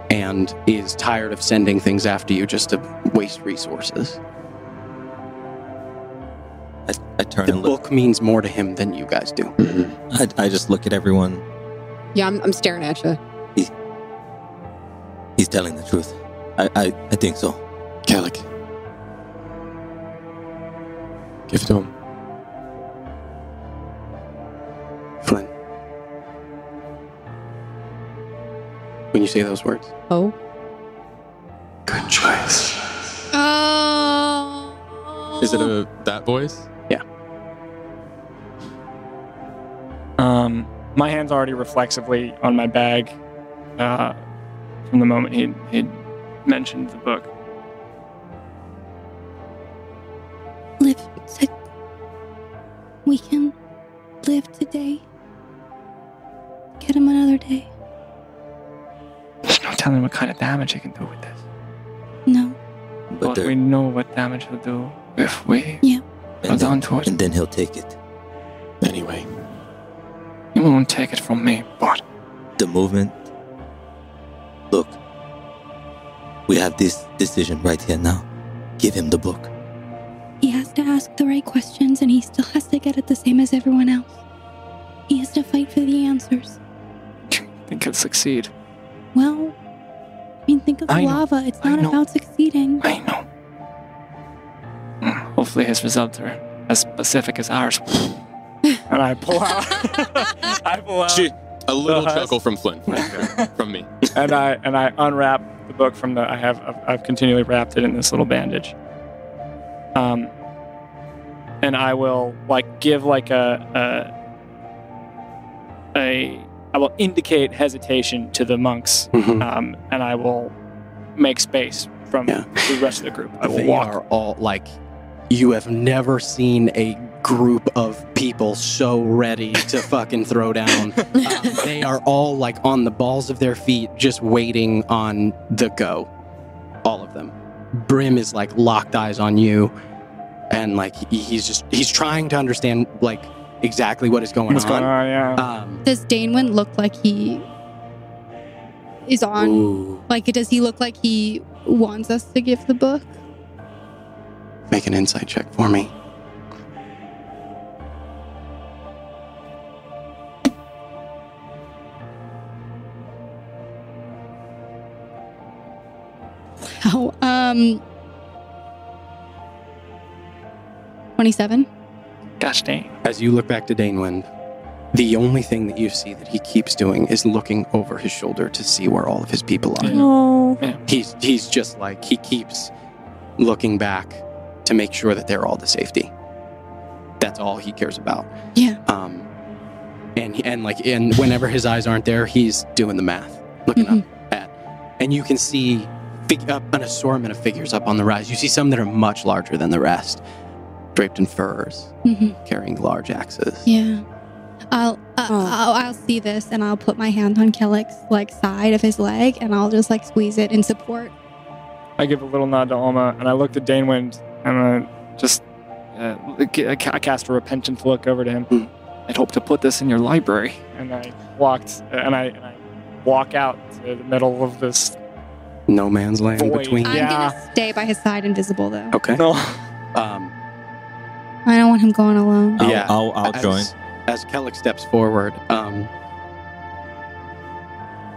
And is tired of sending things after you just to waste resources. I, I turn The and look. book means more to him than you guys do. Mhm. I, I just look at everyone. Yeah, I'm, I'm staring at you. He's telling the truth. I, I, I think so. Kellic. Give it to him. Flynn. When you say those words, Oh. good choice. Oh. Is it a that voice? Yeah. Um, my hand's already reflexively on my bag uh, from the moment he he mentioned the book. Live to. We can live today. Get him another day. There's no telling what kind of damage he can do with this. No. But But we know what damage he'll do if we Yeah. hold and, then, on to it. and then he'll take it. Anyway, He won't take it from me, but The movement. Look, we have this decision right here now. Give him the book. He has to ask the right questions and he still has to get it the same as everyone else. He has to fight for the answers. I think he'll succeed. Well, I mean, think of the I know. lava. It's not about succeeding. I know. Mm, Hopefully his results are as specific as ours. *laughs* and I pull out. *laughs* I pull out. Shit. a little chuckle from Flynn, *laughs* from me. and I and I unwrap the book from the. I have I've, I've continually wrapped it in this little bandage. Um, and I will like give like a a, a I will indicate hesitation to the monks, Mhm. um, and I will make space from Yeah. the rest of the group. I will they walk. are all like you have never seen a group of people so ready to *laughs* fucking throw down. Um, *laughs* they are all like on the balls of their feet, just waiting on the go. All of them. Brim is like locked eyes on you, and like he's just he's trying to understand like exactly what is going What's on. going on? Yeah. Um, Does Danewind look like he is on? ooh, Like, does he look like he wants us to give the book? make an insight check for me. How? Um, twenty-seven. Gosh dang. As you look back to Danewind, the only thing that you see that he keeps doing is looking over his shoulder to see where all of his people are. Oh. He's he's just like he keeps looking back to make sure that they're all to safety. That's all he cares about. Yeah. Um, and and like and whenever his eyes aren't there, he's doing the math, looking Mhm. up at, and you can see fig- up an assortment of figures up on the rise. You see some that are much larger than the rest, draped in furs, hmm carrying large axes. Yeah. I'll, uh, Oh. I'll I'll see this and I'll put my hand on Kellic's like side of his leg and I'll just like squeeze it in support. I give a little nod to Olma, and I look at Danewind, and I just uh, I cast a repentant look over to him. Hmm. I'd hope to put this in your library, and I walked, and I, and I walk out to the middle of this. No man's land Void. between. I'm Yeah. gonna stay by his side invisible though. Okay. No, Um, I don't want him going alone. I'll, Yeah. I'll, I'll as, join. As Kellic steps forward, um,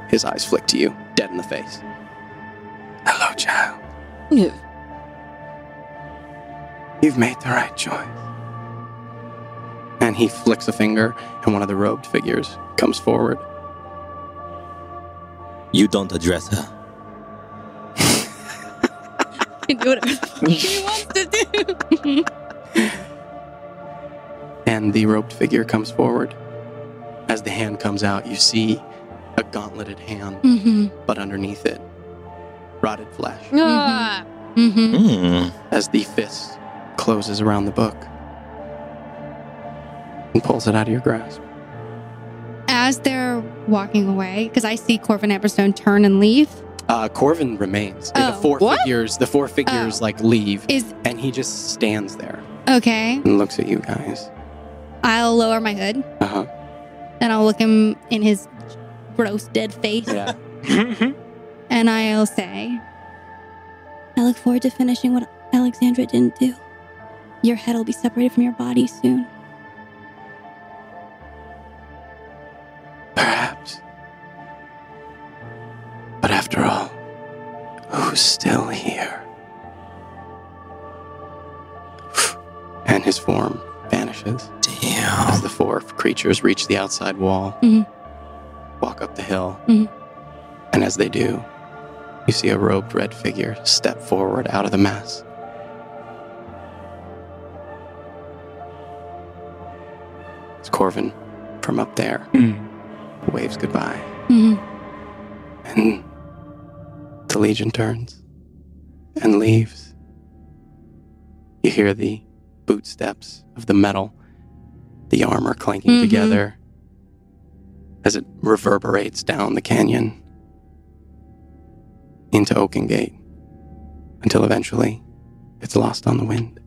his eyes flick to you, dead in the face. Hello, child. Yeah. You've made the right choice. And he flicks a finger, and one of the robed figures comes forward. You don't address her. *laughs* can do whatever he wants to do. *laughs* And the roped figure comes forward. As the hand comes out, you see a gauntleted hand, mm-hmm. but underneath it, rotted flesh. Ah. Mm-hmm. Hmm. As the fist closes around the book and pulls it out of your grasp. As they're walking away, because I see Corvin Emberstone turn and leave, Uh, Corvin remains. the Oh. four What? figures, the four figures Oh. like leave, is and he just stands there okay. and looks at you guys. I'll lower my hood Uh huh. and I'll look him in his gross dead face. Yeah. *laughs* And I'll say, I look forward to finishing what Alexandra didn't do. Your head will be separated from your body soon. Perhaps. But after all, who's still here? And his form vanishes as the four creatures reach the outside wall, Mhm. walk up the hill, Mhm. and as they do, you see a robed red figure step forward out of the mass. It's Corvin from up there, Hmm. waves goodbye, Mhm. and the Legion turns and leaves. You hear the boot steps of the metal, the armor clanking Mhm. together as it reverberates down the canyon into Oakengait until eventually it's lost on the wind.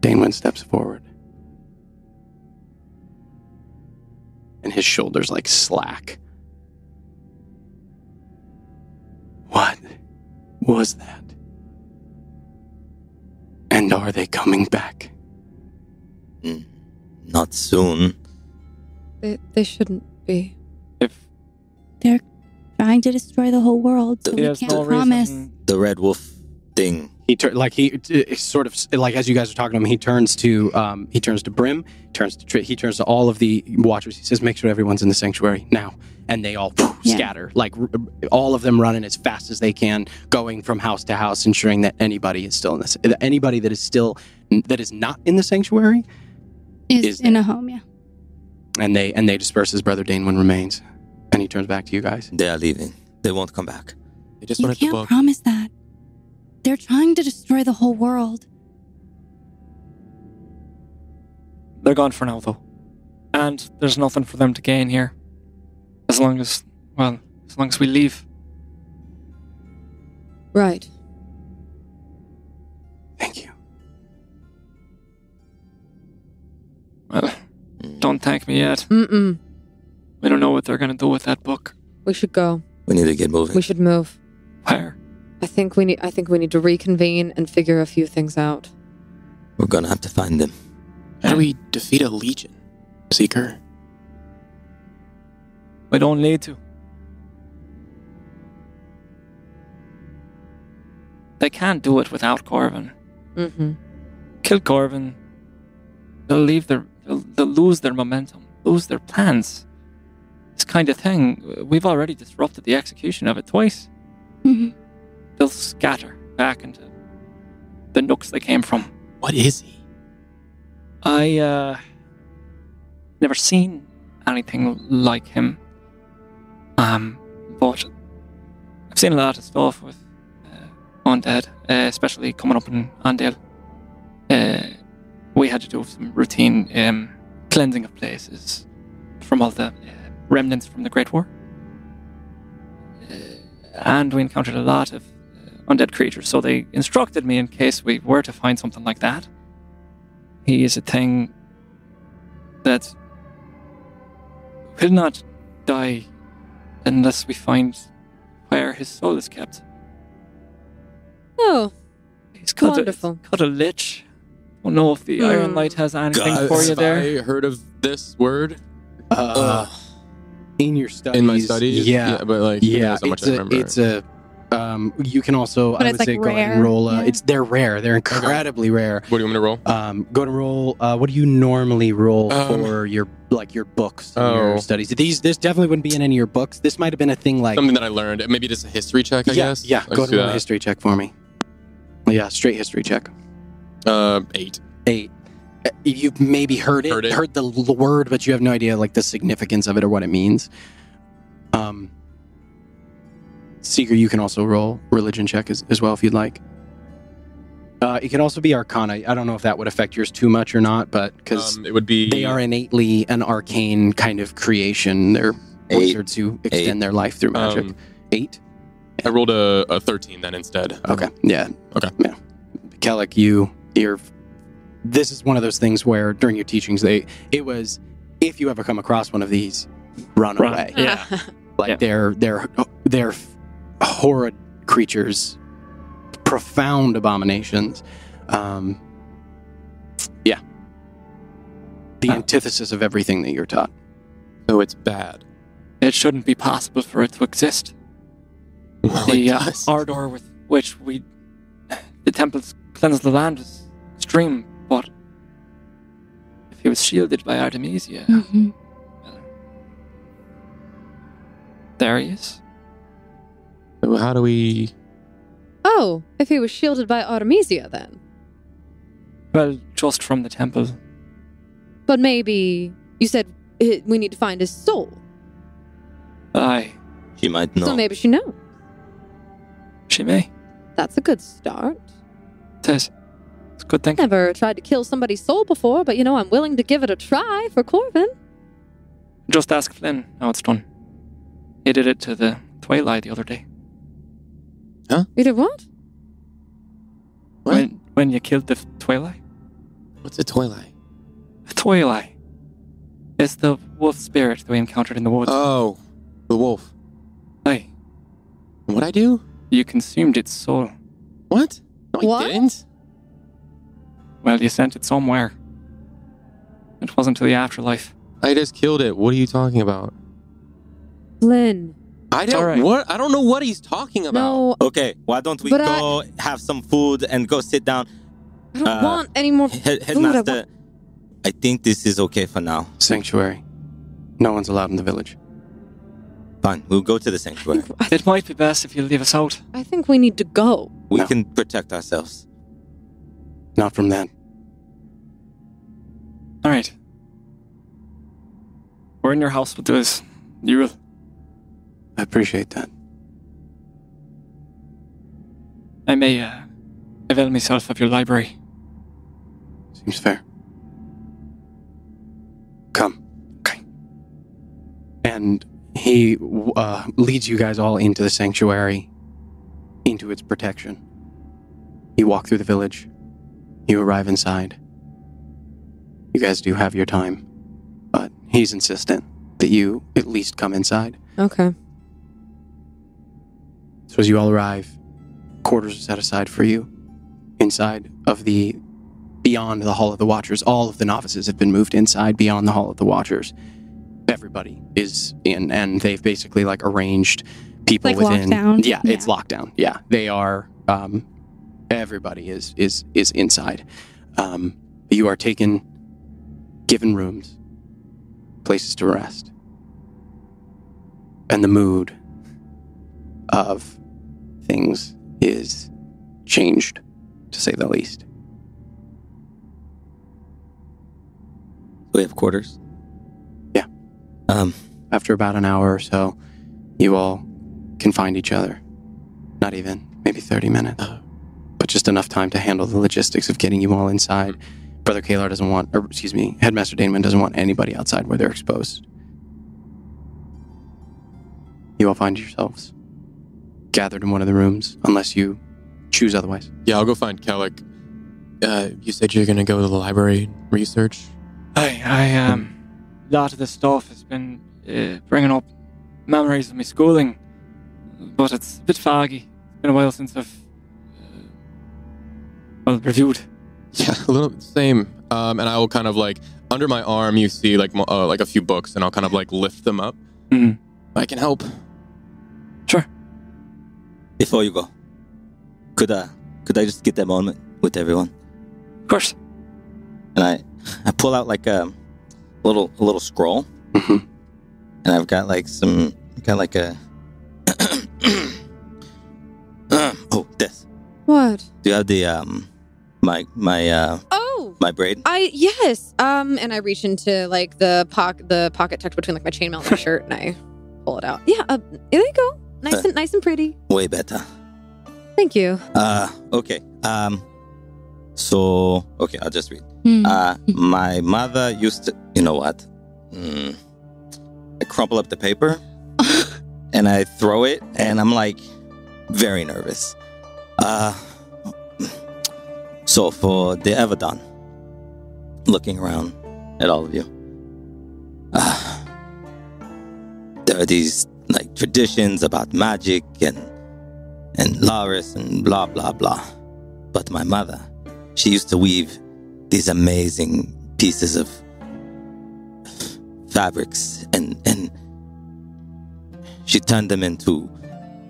Danewind steps forward. And his shoulders like slack. What was that? And are they coming back? Mm, not soon. They, they shouldn't be. If they're Trying to destroy the whole world, so we can't no promise. reason, The Red Wolf thing. He tur- like he sort of like as you guys are talking to him, he turns to um he turns to Brim, turns to Tri- he turns to all of the watchers. He says, "Make sure everyone's in the sanctuary now." And they all whew, Yeah. scatter, like r- all of them running as fast as they can, going from house to house, ensuring that anybody is still in this. Anybody that is still that is not in the sanctuary, Is, Is in a home, yeah. and they and they disperse as Brother Danewind remains, and he turns back to you guys. They are leaving. They won't come back. They just You read the can't book. promise that. They're trying to destroy the whole world. they're gone for now, though. And there's nothing for them to gain here. As long as, well, as long as we leave. Right. Thank you. Well, Mm. don't thank me yet. Mm-mm. We don't know what they're going to do with that book. We should go. We need to get moving. We should move. Where? I think we need. I think we need to reconvene and figure a few things out. We're gonna have to find them. How do we defeat a legion? Seeker? We don't need to. They can't do it without Corvin. Mm-hmm. Kill Corvin. They'll leave their. They'll, they'll lose their momentum, lose their plans. This kind of thing, we've already disrupted the execution of it twice. Mhm. *laughs* They'll scatter back into the nooks they came from. What is he? I uh never seen anything like him. Um, but I've seen a lot of stuff with uh, undead, uh, especially coming up in Andale. Uh, we had to do some routine um, cleansing of places from all the uh, remnants from the Great War, uh, and we encountered a lot of undead creatures. So they instructed me in case we were to find something like that he is a thing that will not die unless we find where his soul is kept. Oh, He's got Wonderful. A, got a lich. Don't know if the Hmm. Iron Light has anything God. for you Have there. I heard of this word Uh, in your studies, in my studies? yeah, but like, Yeah, that's how much it's I a, remember. it's a. Um, you can also, But I it's, would like, say, go ahead and roll. Uh, yeah. It's they're rare. They're incredibly rare. what do you want me to roll? Um, go and roll. Uh, what do you normally roll Um, for your like your books, and oh. your studies? These this definitely wouldn't be in any of your books. This might have been a thing like Something that I learned. Maybe just a history check. I yeah, guess. yeah. Let's Go do to roll a history check for me. Yeah, straight history check. Uh, eight. Eight. Uh, You've maybe heard it, Heard it. heard the word, but you have no idea like the significance of it or what it means. Um, Seeker, you can also roll religion check as, as well if you'd like. Uh, it can also be Arcana. I don't know if that would affect yours too much or not, but because Um, it would be. they are innately an arcane kind of creation. They're Eight. wizards who extend their life through magic. Um, Eight. I rolled a, a thirteen then instead. Okay. Yeah. Okay. Yeah. Kellic, you you're this is one of those things where during your teachings they it was if you ever come across one of these, run, Run. away. Yeah. *laughs* Like Yeah. they're they're they're horrid creatures, profound abominations. Um yeah. The Huh. antithesis of everything that you're taught. So it's bad. It shouldn't be possible for it to exist. *laughs* Well, the it uh, ardor with which we, the temples cleanse the land is extreme, but if he was shielded by Artemisia, Mhm. there he is. So how do we? oh! If he was shielded by Artemisia, then Well, just from the temple. But maybe you said we need to find his soul. Aye, She might know. So maybe she knows. she may. That's a good start. It is. It's a good thing. Never tried to kill somebody's soul before, but you know, I'm willing to give it a try for Corvin. Just ask Flynn how it's done. He did it to the Twilight the other day. You did what? What? When when you killed the Twilight? What's a twilight? The Twilight. It's the wolf spirit that we encountered in the woods. Oh, the wolf. Hey. What I do? You consumed its soul. What? No, What? I didn't. Well, you sent it somewhere. It wasn't to the afterlife. I just killed it. What are you talking about? Flynn. I don't. all right. What? I don't know what he's talking about. No, Okay, why don't we But I- go have some food and go sit down? I don't Uh, want any more. Head, Food, I headmaster, I think this is okay for now. Sanctuary. No one's allowed in the village. Fine, we'll go to the sanctuary. *laughs* think, think, It might be best if you leave us out. I think we need to go. We No. can protect ourselves. Not from that. All right. We're in your house with this. You will. I appreciate that. I may uh, avail myself of your library. Seems fair. Come. Okay. And he uh, leads you guys all into the sanctuary, into its protection. You walk through the village. You arrive inside. You guys do have your time, but he's insistent that you at least come inside. Okay. So as you all arrive, quarters are set aside for you. Inside of the beyond the Hall of the Watchers, all of the novices have been moved inside beyond the Hall of the Watchers. Everybody is in, and they've basically like arranged people Like within. lockdown? Yeah, it's lockdown. Yeah, they are. Um, everybody is is is inside. Um, you are taken, given rooms, places to rest, and the mood of things is changed, to say the least. So, we have quarters. Yeah. Um, After about an hour or so, you all can find each other. Not even, maybe 30 minutes. But just enough time to handle the logistics of getting you all inside. Brother Kalar doesn't want, or excuse me, Headmaster Danewind doesn't want anybody outside where they're exposed. You all find yourselves gathered in one of the rooms, unless you choose otherwise. Yeah, I'll go find Kellic. Uh, you said you're gonna go to the library and research. I, I, um, a lot of this stuff has been uh, bringing up memories of my schooling, but it's a bit foggy. It's been a while since I've, uh, well, reviewed. Yeah, a little same. Um, and I will kind of like under my arm, you see like mo- uh, like a few books, and I'll kind of like lift them up. Mhm. I can help. Sure. before you go, could I, could I just get that moment with everyone? Of course. And I, I pull out like a little a little scroll, hmm and I've got like some got like a. *coughs* oh, this. What? Do you have the um, my my uh Oh, my braid? I yes. Um, and I reach into like the pocket, the pocket tucked between like my chainmail and my shirt, and I pull it out. Yeah, uh, there you go. Nice and nice and pretty. Way better. Thank you. Uh, okay. Um, so okay, I'll just read. Hmm. Uh, my mother used to. You know what? Mm, I crumple up the paper *laughs* and I throw it, and I'm like very nervous. Uh, so for the Everdon, looking around at all of you, uh, there are these like traditions about magic and and Laris and blah blah blah. But my mother, she used to weave these amazing pieces of fabrics and and she turned them into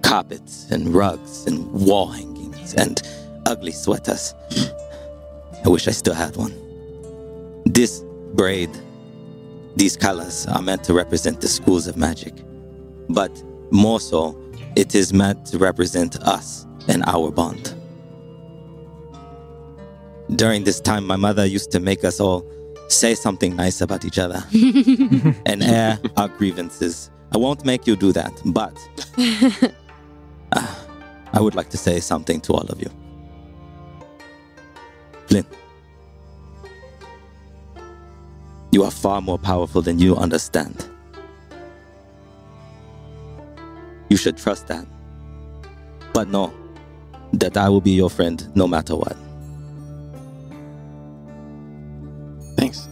carpets and rugs and wall hangings and ugly sweaters. I wish I still had one. This braid, these colors are meant to represent the schools of magic. But more so, it is meant to represent us and our bond. during this time, my mother used to make us all say something nice about each other *laughs* and air our grievances. I won't make you do that, but *laughs* uh, I would like to say something to all of you. Flynn, you are far more powerful than you understand. You should trust that. But know that I will be your friend no matter what. Thanks.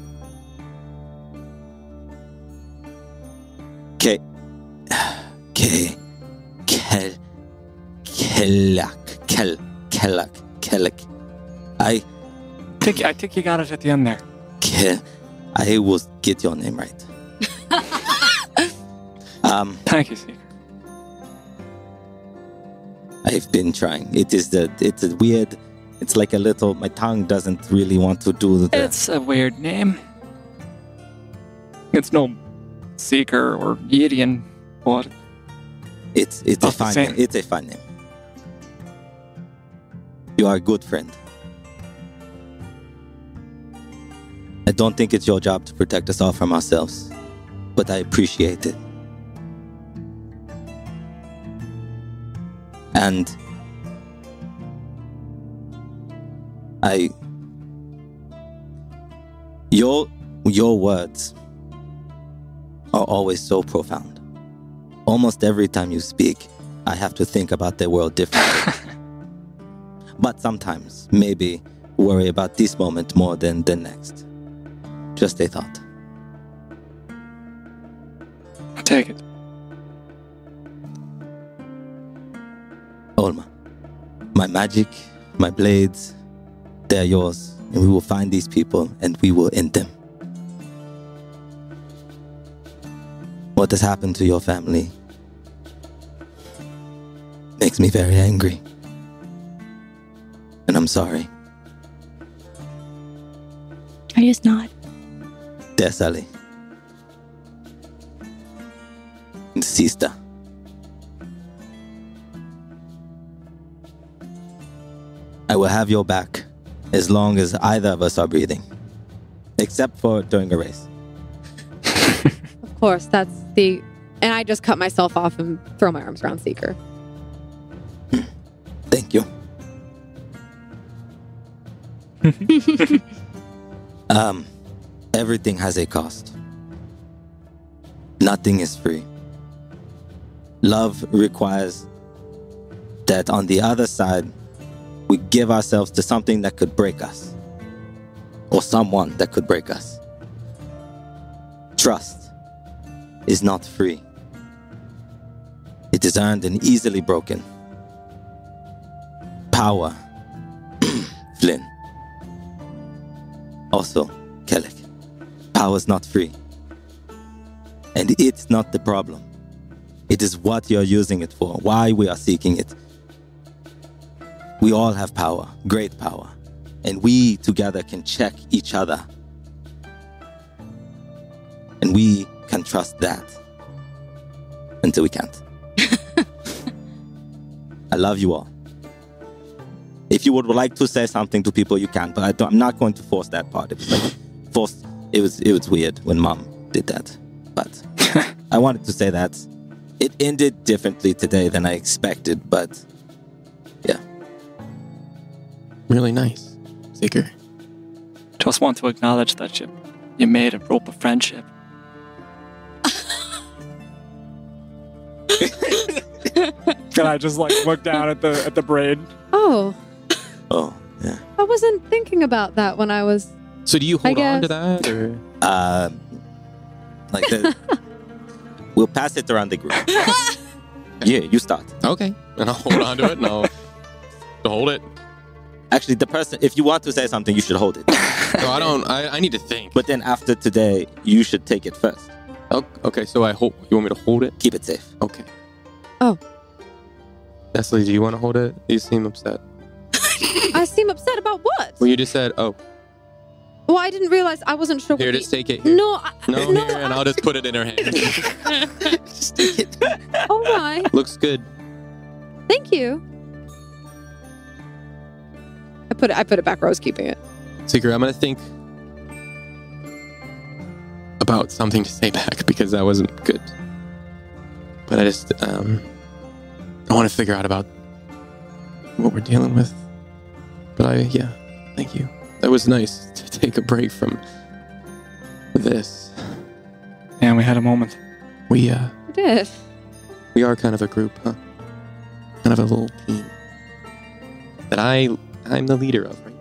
Ke. Ke. Kel. Kelak. Kel. Kelak. Kelak. I. think, I think you got it at the end there. Ke. I will get your name right. *laughs* um, Thank you, Seeker. I've been trying. It is the. It's a weird. It's like a little. My tongue doesn't really want to do the. It's a weird name. It's no Seeker or Gideon, but It's it's a Not fine name. It's a fine name. You are a good friend. I don't think it's your job to protect us all from ourselves, but I appreciate it. And I your your words are always so profound. Almost every time you speak, I have to think about the world differently. *laughs* but sometimes, maybe worry about this moment more than the next. Just a thought. take it. Olma, my magic, my blades, they're yours. And we will find these people and we will end them. What has happened to your family makes me very angry. And I'm sorry. I just nod. Thessaly. Sister. I will have your back as long as either of us are breathing. Except for during a race. *laughs* Of course, that's the. And I just cut myself off and throw my arms around Seeker. *clears throat* Thank you. *laughs* um, everything has a cost. Nothing is free. Love requires that on the other side, we give ourselves to something that could break us, or someone that could break us. Trust is not free, it is earned and easily broken power. *clears throat* Flynn. Also, Kellic. is not free. And it's not the problem. It is what you're using it for, why we are seeking it. We all have power, great power. And we together can check each other. And we can trust that until we can't. *laughs* I love you all. If you would like to say something to people, you can, but I I'm not going to force that part. It was like forced. It was it was weird when mom did that, but *laughs* I wanted to say that it ended differently today than I expected. But Really nice, Seeker. Just want to acknowledge that you, you made a rope of friendship. *laughs* Can I just like look down at the at the braid. Oh, oh yeah. I wasn't thinking about that when I was. So do you hold on to that, or Uh, like the, *laughs* we'll pass it around the group. *laughs* yeah, you start. okay? And I'll hold on to it, and I'll hold it. Actually, the person, if you want to say something, you should hold it. *laughs* No, I don't. I, I need to think. But then after today, you should take it first. Oh, okay, so I hold. You want me to hold it? Keep it safe. Okay. Oh. Nestle, do you want to hold it? You seem upset. *laughs* I seem upset about what? Well, you just said, "Oh, Well, I didn't realize. I wasn't sure. here, what just the- take it." Here. No, I, No, no. here, and I- I'll just put it in her hand. *laughs* Just take it. all right. Looks good. Thank you. I put it. I put it back where I was keeping it. Seeker, I'm gonna think about something to say back because that wasn't good. But I just um I want to figure out about what we're dealing with. But I yeah, thank you. That was nice *laughs* to take a break from this. And we had a moment. We uh We did. we are kind of a group, huh? Kind of a little team. That I I'm the leader of, right?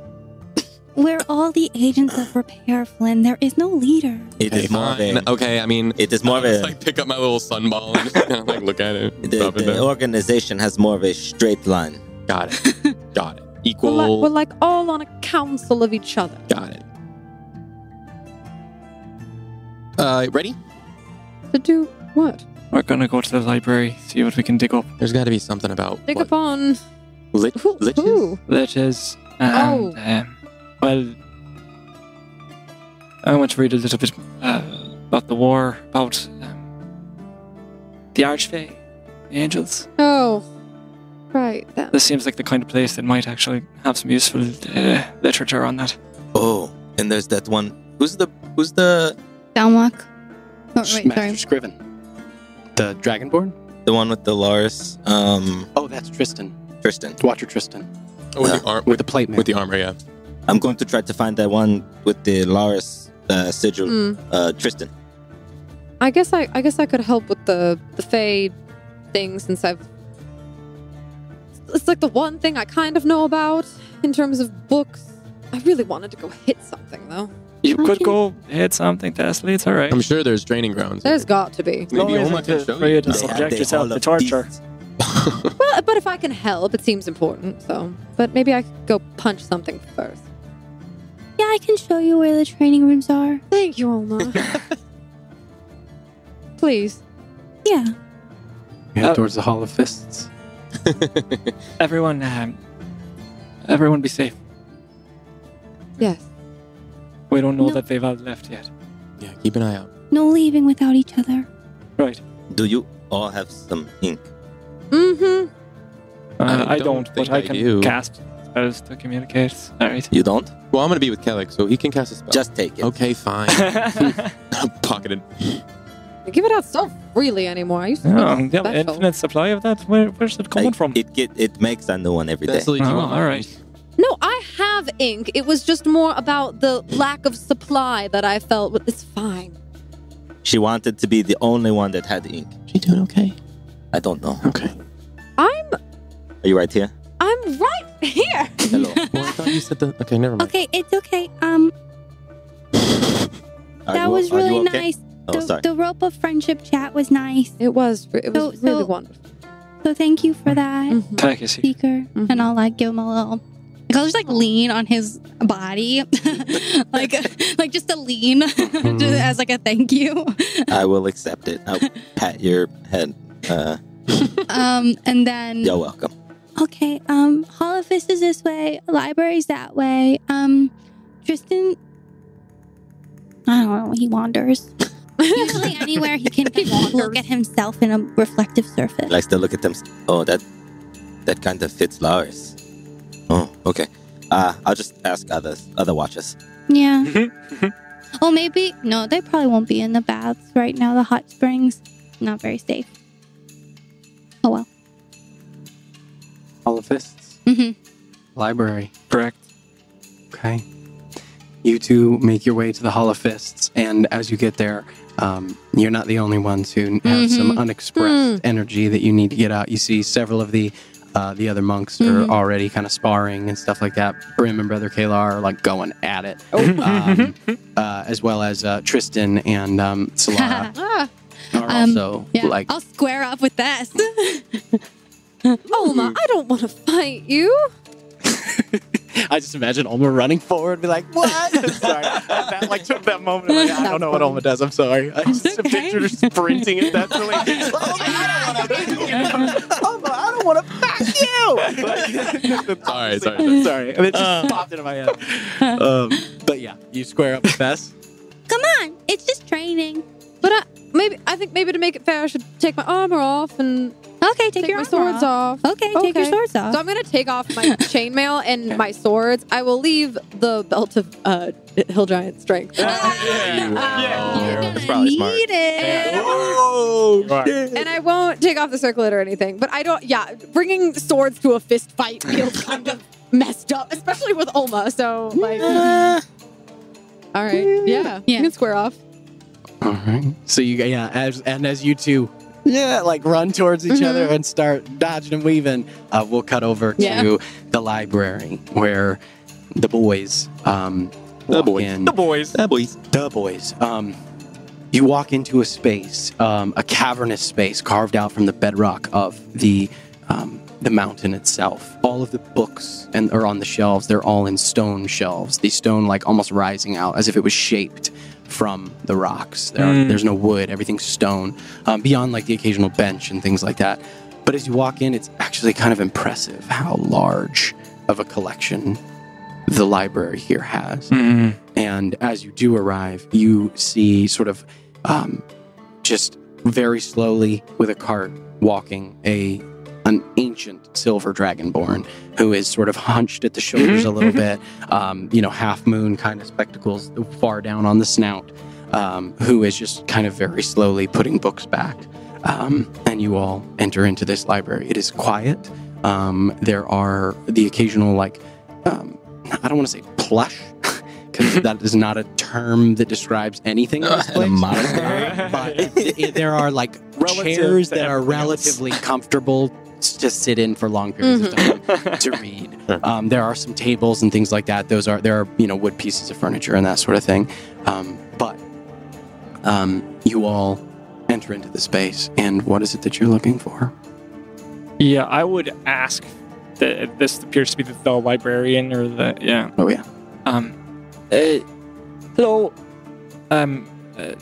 We're all the agents of repair, Flynn. There is no leader. It is more of fine. a, Okay, I mean it is more of I just, a like pick up my little sunball and just kind of like look at it. the, drop it the down. organization has more of a straight line. Got it. *laughs* Got it. We're Equal. like, we're like all on a council of each other. Got it. Uh, ready? To do what? We're gonna go to the library, see what we can dig up. There's got to be something about Dig what, upon lich- who? liches? who? Liches. Oh. And, um, well, I want to read a little bit uh, about the war, about um, the Archfey, the angels. Oh, right. That. This seems like the kind of place that might actually have some useful uh, literature on that. Oh, and there's that one. Who's the who's the Downwalk. Oh, wait, Master sorry. Scriven. The Dragonborn? the one with the Lars um Oh, that's Tristan. Tristan? Watcher Tristan. Oh, with Yeah. the arm. With the plate man. With the armor, yeah. I'm going to try to find that one with the Lars uh, sigil. Hmm. Uh, Tristan. I guess I. I guess I could help with the the Fey thing since I've. It's like the one thing I kind of know about in terms of books. I really wanted to go hit something though. You could Okay. go hit something, Tesla. It's all right. I'm sure there's draining grounds. There's got to be. No Maybe reason Olma can to- show for you you. to No. subject yourself to torture. beasts. *laughs* Well, but if I can help, it seems important. So, but maybe I could go punch something first. Yeah, I can show you where the training rooms are. Thank you, Olma. *laughs* Please. Yeah. Yeah, Uh, towards the Hall of Fists. *laughs* Everyone, um, everyone, be safe. Yes. We don't know No. that they've all left yet. yeah, keep an eye out. No leaving without each other. Right. Do you all have some ink? Mm-hmm. Uh, I I, don't don't, think but I I can do. cast spells to communicate. All right. You don't? Well, I'm gonna be with Kellic, so he can cast a spell. Just take it. okay, fine. *laughs* *laughs* Pocketed. They give it out so freely anymore. I used to Oh, yeah, infinite supply of that. Where, where's it coming Like, from? It get it makes a new one every day. Cecily, Oh, want all mine? right. No, I have ink. It was just more about the lack of supply that I felt. But it's fine. She wanted to be the only one that had ink. She doing okay? I don't know. Okay. I'm Are you right here? I'm right here. Hello. *laughs* Well, I thought you said the. Okay, never mind. Okay, it's okay. Um, *laughs* Are that you- was are you really okay? nice. Oh, the, sorry. the rope of friendship chat was nice. It was. It was So- really so- wonderful. So thank you for that, Mhm. Take a seat. speaker. Mhm. And I'll like give him a little. Like I'll just like lean on his body, *laughs* like like just a lean, just as like a thank you. I will accept it. I'll pat your head. Uh, Um, and then you're welcome. Okay, um, Hall of Fist is this way, library's that way. Um, Tristan, I don't know, he wanders. *laughs* Usually anywhere he can He like, look at himself in a reflective surface. Likes to look at them. Oh, that that kind of fits Lars. Oh, okay. Uh, I'll just ask others, other watchers. Yeah. oh, maybe, no, they probably won't be in the baths right now, the hot springs. Not very safe. Oh well. Hall of Fists. hmm Library. Correct. Okay. You two make your way to the Hall of Fists, and as you get there, um, you're not the only ones who have some Mhm. unexpressed energy that you need to get out. You see several of the uh, the other monks Mhm. are already kind of sparring and stuff like that. Brim and Brother Kalar are like going at it, Oh. um, *laughs* uh, as well as uh, Tristan and um, *laughs* Solara Ah, are Um, also Yeah, like I'll square up with this. *laughs* *laughs* Olma, I don't want to fight you. *laughs* I just imagine Olma running forward and be like, "What?" *laughs* sorry, that like took that moment. I'm like, I don't know what Olma does. I'm sorry. I just okay. pictured her sprinting at that point. Olma, I don't want to fight you. Sorry, sorry. sorry. I mean, it just popped into my head. Um, but yeah, you square up with Bess. Come on, it's just training. But I, maybe I think maybe to make it fair, I should take my armor off and Okay, take, Take your my armor swords off. Okay, take your swords off. So I'm gonna take off my *laughs* chainmail and my swords. I will leave the belt of uh, hill giant strength. *laughs* You're That's gonna probably need smart. it. Oh, Right. and I won't take off the circlet or anything. But I don't. Yeah, bringing swords to a fist fight feels *laughs* kind of messed up, especially with Olma. So like, all right, yeah, Yeah. you can square off. All right. So you yeah, as and as you two yeah, like run towards each other and start dodging and weaving, uh, we'll cut over Yeah. to the library where the boys um The walk boys. in. The boys. That boys. The boys. Um, you walk into a space, um, a cavernous space carved out from the bedrock of the um, the mountain itself. All of the books and are on the shelves. They're all in stone shelves. The stone like almost rising out as if it was shaped from the rocks. There are, Mm. there's no wood. Everything's stone. Um, beyond like the occasional bench and things like that. But as you walk in, it's actually kind of impressive how large of a collection the library here has. Mm. And as you do arrive, you see sort of um, just very slowly with a cart walking a an ancient silver dragonborn who is sort of hunched at the shoulders a little bit, um, you know, half moon kind of spectacles far down on the snout, um, who is just kind of very slowly putting books back. Um, and you all enter into this library. It is quiet. Um, there are the occasional like um, I don't want to say plush *laughs* because *laughs* that is not a term that describes anything in this *laughs* a place. monastery. but it- there are like Relative chairs that are relatively comfortable to sit in for long periods of time *laughs* to read. *laughs* Um, there are some tables and things like that. Those are there are you know wood pieces of furniture and that sort of thing. Um, but um, you all enter into the space, and what is it that you're looking for? Yeah, I would ask. That this appears to be the, the librarian or the yeah. Oh yeah. Um, uh, hello. Um, uh,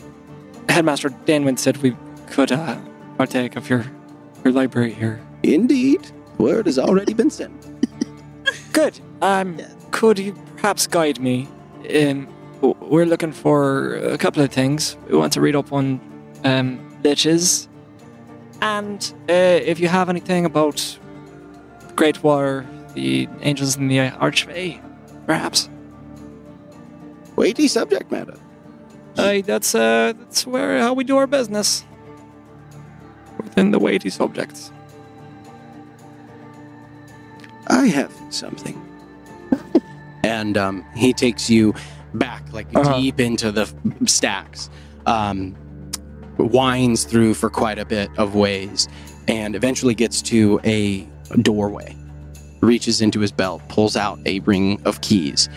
Headmaster Danewind said we could uh, partake of your your library here. Indeed. Word has already been sent. *laughs* Good. Um, could you perhaps guide me? Um, we're looking for a couple of things. We want to read up on um liches, and uh, if you have anything about Great War, the angels in the Archway, perhaps. Weighty subject matter. Aye, that's uh, that's where how we do our business. Within the weighty subjects. I have something. *laughs* and um, he takes you back, like Uh-huh. deep into the stacks, um, winds through for quite a bit of ways, and eventually gets to a doorway. Reaches into his belt, pulls out a ring of keys,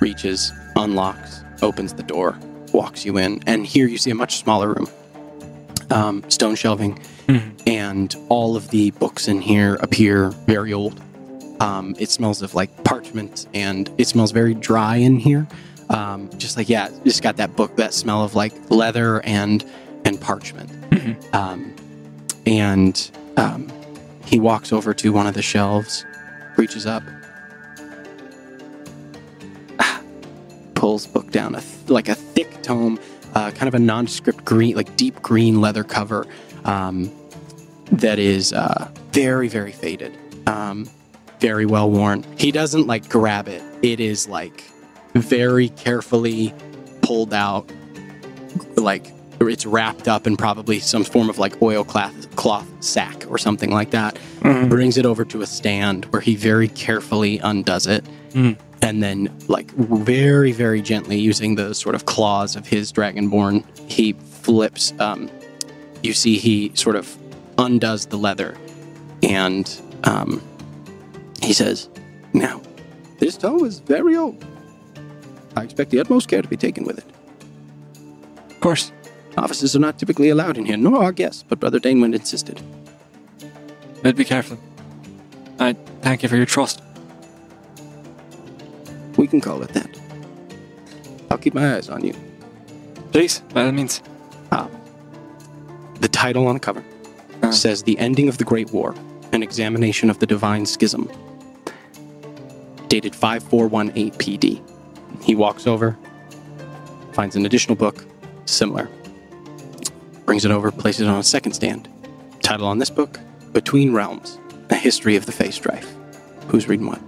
reaches, unlocks, opens the door, walks you in, and here you see a much smaller room. Um, stone shelving, Mhm. and all of the books in here appear very old. Um, it smells of like parchment and it smells very dry in here. Um, just like, yeah, just got that book, that smell of like leather and, and parchment. Mhm. Um, and um, he walks over to one of the shelves, reaches up, *sighs* pulls book down, a th- like a thick tome, uh, kind of a nondescript green, like deep green leather cover um, that is uh, very, very faded. Um, very well worn. He doesn't like grab it. It is like very carefully pulled out, like it's wrapped up in probably some form of like oil cloth sack or something like that. Brings it over to a stand where he very carefully undoes it, Mm. and then like very very gently using the sort of claws of his dragonborn, he flips. Um, you see he sort of undoes the leather, and um, he says, Now, this tome is very old. I expect the utmost care to be taken with it. Of course. Officers are not typically allowed in here, nor are guests, but Brother Danewind insisted. But be careful. I thank you for your trust. We can call it that. I'll keep my eyes on you. Please, by all means. Ah. The title on the cover Uh. says The Ending of the Great War An Examination of the Divine Schism. Dated 5418 PD. He walks over, finds an additional book, similar. Brings it over, places it on a second stand. Title on this book Between Realms, a history of the Fey Strife. Who's reading what?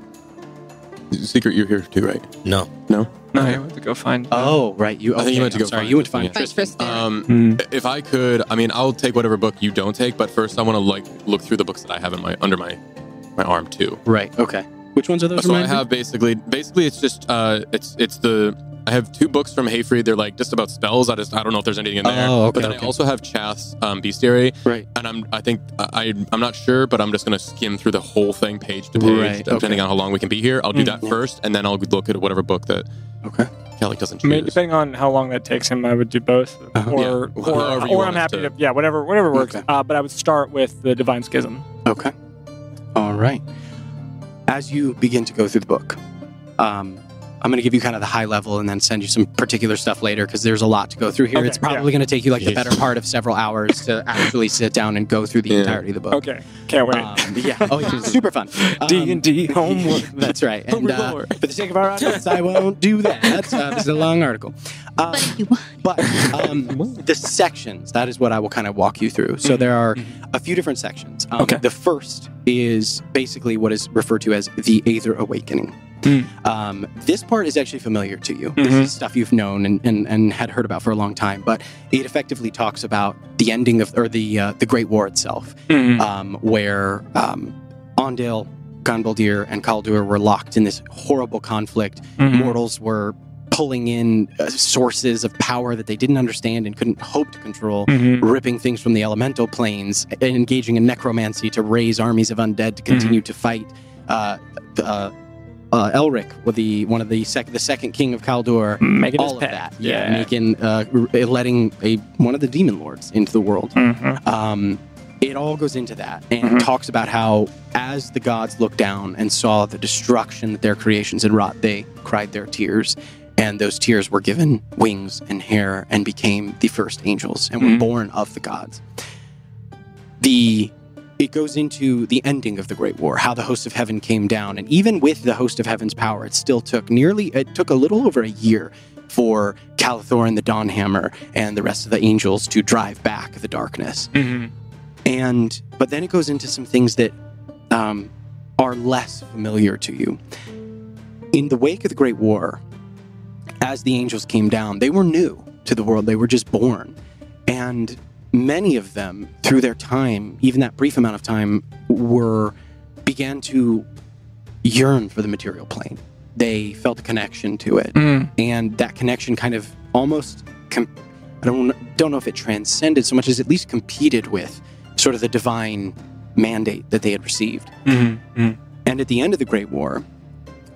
Seeker, you're here too, right? No. No. No, I went to go find. Oh, right. You. I think you went to I'm go Sorry, find you went to find yeah. Find Tristan. Tristan. Um, Hmm. if I could, I mean, I'll take whatever book you don't take, but first I want to like look through the books that I have in my under my my arm too. Right. Okay. Which ones are those? So I remind me? have basically, basically, it's just, uh, it's it's the. I have two books from Hayfried. They're like just about spells. I just I don't know if there's anything in there. Oh, okay, But then okay. I also have Chath's um, Bestiary, Right. and I'm I think I I'm not sure, but I'm just gonna skim through the whole thing page to page, Right, depending okay. on how long we can be here. I'll do Mm. that Yeah. first, and then I'll look at whatever book that Okay. Kellic doesn't I mean, depending on how long that takes him, I would do both, Uh-huh. or Yeah, or, however or I'm happy to- to. yeah, whatever whatever works. Okay. Uh, but I would start with the Divine Schism. Okay. All right. As you begin to go through the book, um, I'm going to give you kind of the high level and then send you some particular stuff later because there's a lot to go through here. Okay, it's probably going to take you like the better part of several hours to *laughs* actually sit down and go through the Yeah. entirety of the book. Okay, can't wait. Um, *laughs* yeah. Oh, yeah. Super fun. *laughs* D and D homework. That's right. And uh, for the sake of our audience, I won't do that. Uh, this is a long article. Um, But if you want. but um, *laughs* the sections, that is what I will kind of walk you through. So there are a few different sections. Um, Okay. The first is basically what is referred to as the Aether Awakening. Mm. Um, this part is actually familiar to you. This Mhm. is stuff you've known and, and, and had heard about for a long time, but it effectively talks about the ending of, or the, uh, the Great War itself, Mhm. um, where um, Ondale, Gonbaldir, and Kaldur were locked in this horrible conflict Mhm. mortals were pulling in uh, sources of power that they didn't understand and couldn't hope to control, Mhm. ripping things from the elemental planes, and engaging in necromancy to raise armies of undead to continue to fight. Uh, uh, uh, Elric, the one of the sec- the second king of Kaldur, Making all of pet. that, yeah, making uh, letting a one of the demon lords into the world. Mhm. Um, it all goes into that and Mhm. talks about how, as the gods looked down and saw the destruction that their creations had wrought, they cried their tears. And those tears were given wings and hair and became the first angels and were Mhm. born of the gods. The it goes into the ending of the Great War, how the host of heaven came down, and even with the host of heaven's power, it still took nearly it took a little over a year for Calathor and the Dawnhammer and the rest of the angels to drive back the darkness Mhm. and but then it goes into some things that um, are less familiar to you in the wake of the great war as the angels came down they were new to the world they were just born and many of them through their time even that brief amount of time were began to yearn for the material plane they felt a connection to it Mhm. and that connection kind of almost com- I don't don't know if it transcended so much as at least competed with sort of the divine mandate that they had received. Mhm. Mhm. And at the end of the Great War,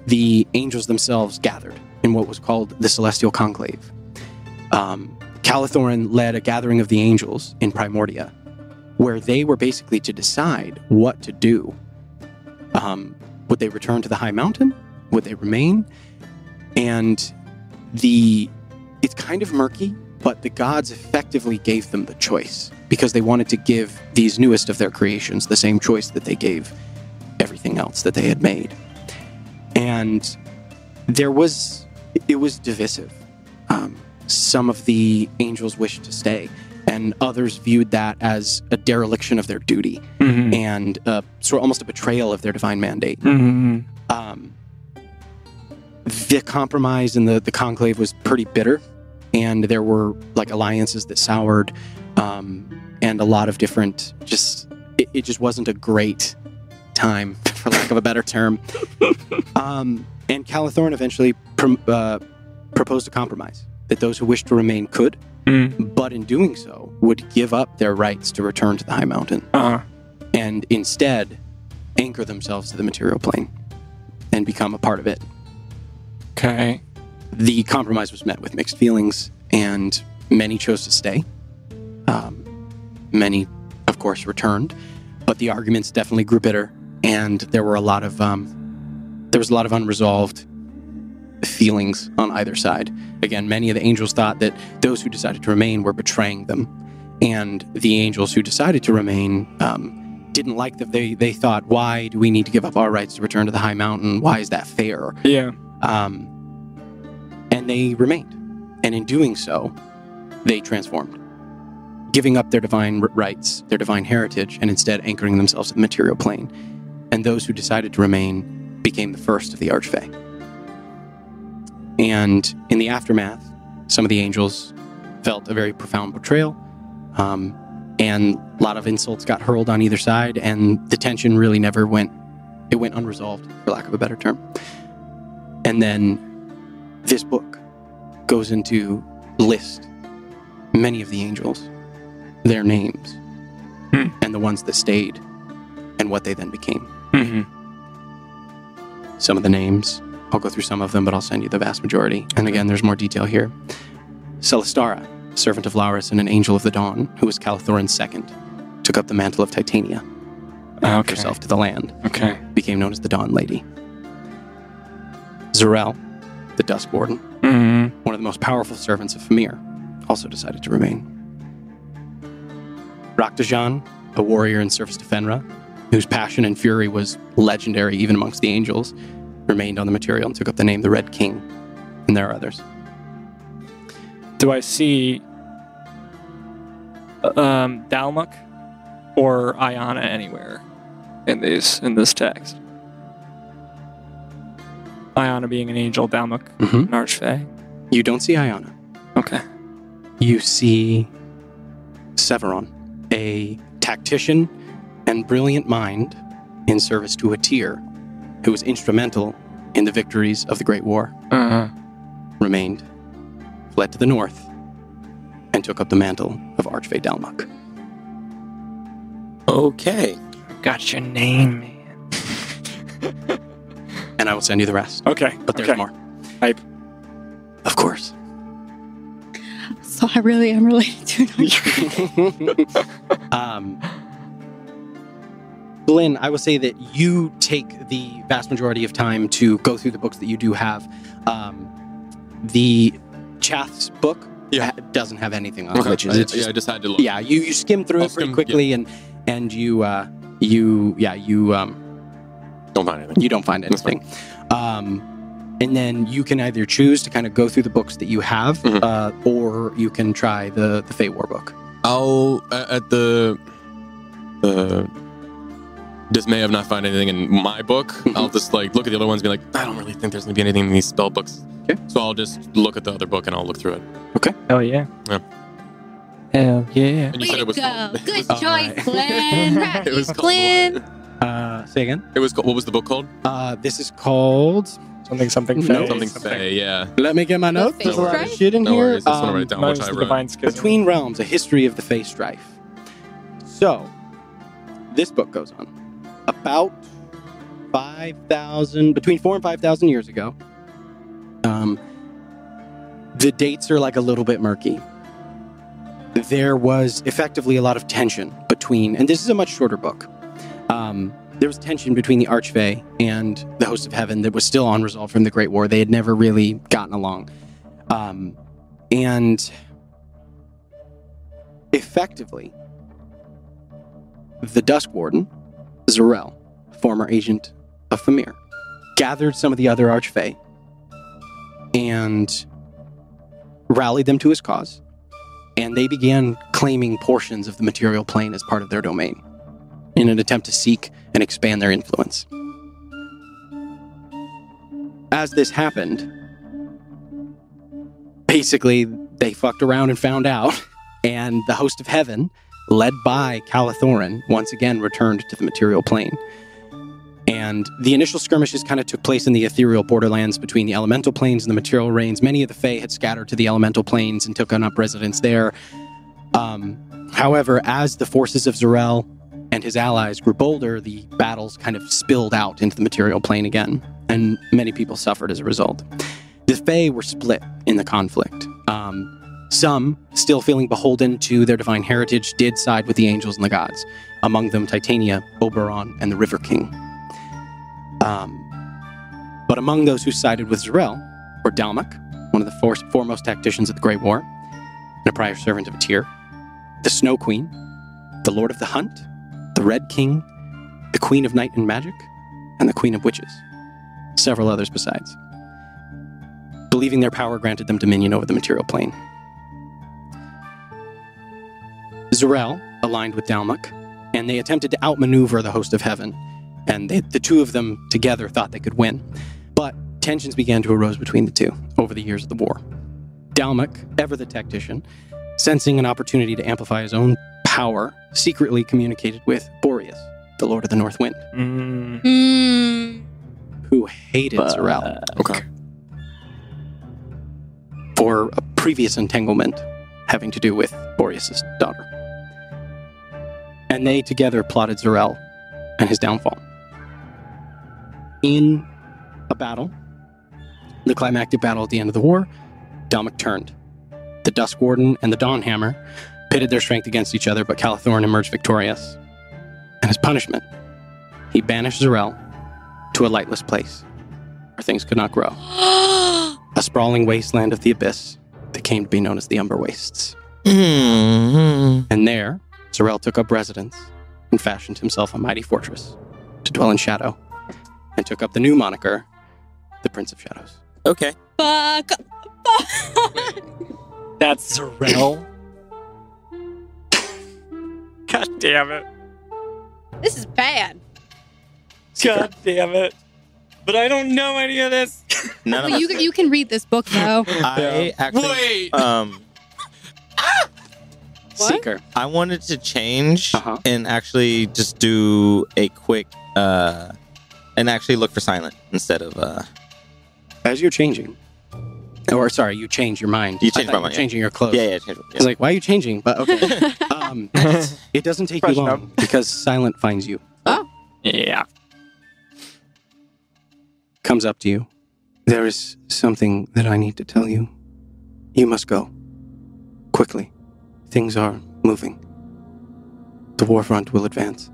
the angels themselves gathered in what was called the Celestial Conclave. Um, Calathorn led a gathering of the angels in Primordia, where they were basically to decide what to do. Um, would they return to the High Mountain? Would they remain? And the it's kind of murky, but the gods effectively gave them the choice because they wanted to give these newest of their creations the same choice that they gave everything else that they had made. And there was it was divisive. Um, some of the angels wished to stay, and others viewed that as a dereliction of their duty Mhm. and uh, sort of almost a betrayal of their divine mandate Mhm. um, the compromise in the, the conclave was pretty bitter and there were like alliances that soured um, and a lot of different just it, it just wasn't a great time *laughs* for lack of a better term *laughs* um, and calathorn eventually prom- uh, proposed a compromise that those who wished to remain could Mhm. but in doing so would give up their rights to return to the high mountain Uh-huh. and instead anchor themselves to the material plane and become a part of it. Okay. The compromise was met with mixed feelings, and many chose to stay. Um, many, of course, returned, but the arguments definitely grew bitter, and there were a lot of um, there was a lot of unresolved feelings on either side. Again, many of the angels thought that those who decided to remain were betraying them, and the angels who decided to remain um, didn't like that. They they thought, why do we need to give up our rights to return to the high mountain? Why is that fair? Yeah. Um, and they remained, and in doing so, they transformed. giving up their divine rights, their divine heritage, and instead anchoring themselves in the material plane. And those who decided to remain became the first of the Archfey. And in the aftermath, some of the angels felt a very profound betrayal. Um, and a lot of insults got hurled on either side, and the tension really never went, it went unresolved, for lack of a better term. And then this book goes into list many of the angels, their names, Hmm. and the ones that stayed, and what they then became. Mm-hmm. Some of the names, I'll go through some of them, but I'll send you the vast majority. And again, there's more detail here. Celestara, servant of Laurus and an angel of the dawn, who was Calithorin's second, took up the mantle of Titania, Okay. herself to the land, Okay. became known as the Dawn Lady. Zarel, the Dusk Warden, Mm-hmm. one of the most powerful servants of Famir, also decided to remain. Raktajan, a warrior in service to Fenra, whose passion and fury was legendary even amongst the angels, remained on the material and took up the name the Red King. And there are others. Do I see um, Dalmuk or Ayana anywhere in these in this text? Ayana being an angel, Dalmuk Mhm. an archfey. You don't see Ayana. Okay. You see Severon, a tactician and brilliant mind in service to Atir, who was instrumental in the victories of the Great War. Uh-huh. remained, fled to the north, and took up the mantle of Archfey Dalmuk. Okay. Got your name, man. *laughs* And I will send you the rest. Okay. But there's okay. more. Hype. Of course. So I really am related to it. um, Flynn, I will say that you take the vast majority of time to go through the books that you do have. Um, the Chath's book Yeah. ha- doesn't have anything on Okay. liches. I, It's just yeah, I just had to look. yeah, you, you skim through I'll it pretty skim- quickly, and and you uh, you yeah you um, Don't find anything. you don't find anything. Um, and then you can either choose to kind of go through the books that you have, Mhm. uh, or you can try the the Fey War book. I'll at the the dismay of not finding anything in my book. Mhm. I'll just like look at the other ones, and be like, I don't really think there's gonna be anything in these spell books. Okay. So I'll just look at the other book and I'll look through it. Okay. Hell yeah. Yeah. Hell yeah. And you Way said it was go. called. Good choice, right. Flynn. *laughs* it was called Flynn. Uh, say again. It was called. What was the book called? Uh, this is called. Something, something, No. fey, Something Fae. Yeah. Let me get my notes. Fate There's a lot of shit in No here. worries. I just want to Um, write down what Mine's I wrote. divine schism. Between Realms: A History of the Fey Strife. So, this book goes on about five thousand, between four and five thousand years ago. Um, the dates are like a little bit murky. There was effectively a lot of tension between, and this is a much shorter book. Um, there was tension between the Archfey and the Host of Heaven that was still unresolved from the Great War. They had never really gotten along. Um, and effectively, the Dusk Warden, Zarel, former agent of Famir, gathered some of the other Archfey and rallied them to his cause. And they began claiming portions of the material plane as part of their domain in an attempt to seek and expand their influence. As this happened, basically they fucked around and found out, and the host of heaven, led by Calithorin, once again returned to the material plane. And the initial skirmishes kind of took place in the ethereal borderlands between the elemental planes and the material reigns. Many of the Fae had scattered to the elemental planes and took on up residence there. Um, however, as the forces of Zarel and his allies grew bolder, the battles kind of spilled out into the material plane again, and many people suffered as a result. The Fae were split in the conflict. Um, some, still feeling beholden to their divine heritage, did side with the angels and the gods, among them Titania, Oberon, and the River King. Um, but among those who sided with Zarel were Dalmuk, one of the four, foremost tacticians of the Great War, and a prior servant of Atir, the Snow Queen, the Lord of the Hunt, the Red King, the Queen of Night and Magic, and the Queen of Witches. Several others besides. Believing their power granted them dominion over the material plane. Zarel aligned with Dalmuk, and they attempted to outmaneuver the host of heaven. And they, the two of them together thought they could win. But tensions began to arise between the two over the years of the war. Dalmuk, ever the tactician, sensing an opportunity to amplify his own power, secretly communicated with Boreas, the Lord of the North Wind, Mm. Mm. who hated Zarel Okay. for a previous entanglement having to do with Boreas' daughter. And they together plotted Zarel and his downfall. In a battle, the climactic battle at the end of the war, Dalmuk turned. The Dusk Warden and the Dawnhammer pitted their strength against each other, but Calathorn emerged victorious. And as punishment, he banished Zarel to a lightless place where things could not grow *gasps* a sprawling wasteland of the abyss that came to be known as the Umber Wastes. Mm-hmm. And there, Zarel took up residence and fashioned himself a mighty fortress to dwell in shadow, and took up the new moniker, the Prince of Shadows. Okay. Fuck. *laughs* That's Zarel. *laughs* God damn it. this is bad. God damn it. But I don't know any of this. None of Well, you, you can read this book though. *laughs* I actually. Wait. Um, What? Seeker. I wanted to change Uh-huh. and actually just do a quick uh and actually look for silent instead of uh As you're changing, or sorry, you change your mind. You I changed my you were mind, yeah. Changing your clothes. yeah yeah, change, yeah. was like, why are you changing? But okay. *laughs* um, *laughs* it doesn't take you Freshen long because silent finds you. Oh, Yeah. Comes up to you. There is something that I need to tell you. You must go. Quickly. Things are moving. The war front will advance.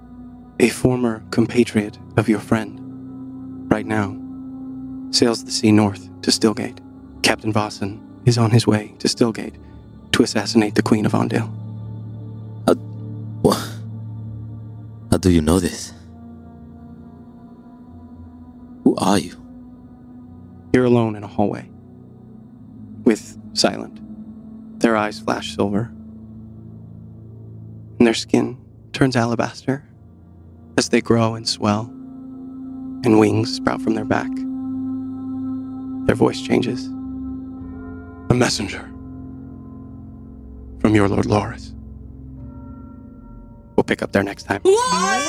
A former compatriot of your friend, right now, sails the sea north to Stillgate. Captain Vossen is on his way to Stillgate to assassinate the Queen of Ondale. What? How do you know this? Who are you? You're alone in a hallway with Silent. Their eyes flash silver, and their skin turns alabaster as they grow and swell, and wings sprout from their back. Their voice changes. A messenger from your Lord Loris. We'll pick up there next time. What?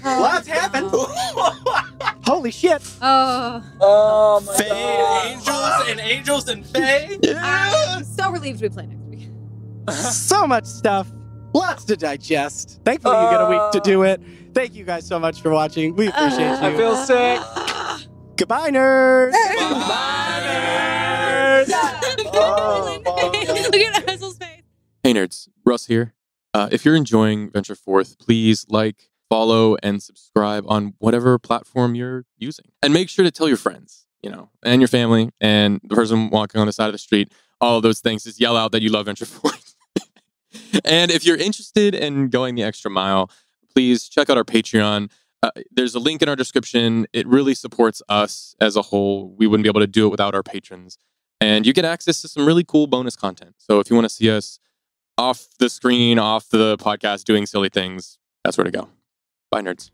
What's happened? Holy shit! Oh, Oh my Faye, angels and angels and *laughs* Faye. I'm so relieved we play next week. so much stuff. Lots to digest. Thankfully, you get a week to do it. Thank you guys so much for watching. We appreciate you. I feel sick. Goodbye, nerds. Look at Hassel's face. Hey nerds, Russ here. Uh, if you're enjoying Venture Forth, please like, follow, and subscribe on whatever platform you're using. And make sure to tell your friends, you know, and your family, and the person walking on the side of the street, all of those things. Just yell out that you love Venture *laughs* and if you're interested in going the extra mile, please check out our Patreon. Uh, there's a link in our description. It really supports us as a whole. We wouldn't be able to do it without our patrons. And you get access to some really cool bonus content. So if you want to see us off the screen, off the podcast, doing silly things, that's where to go. Bye, nerds.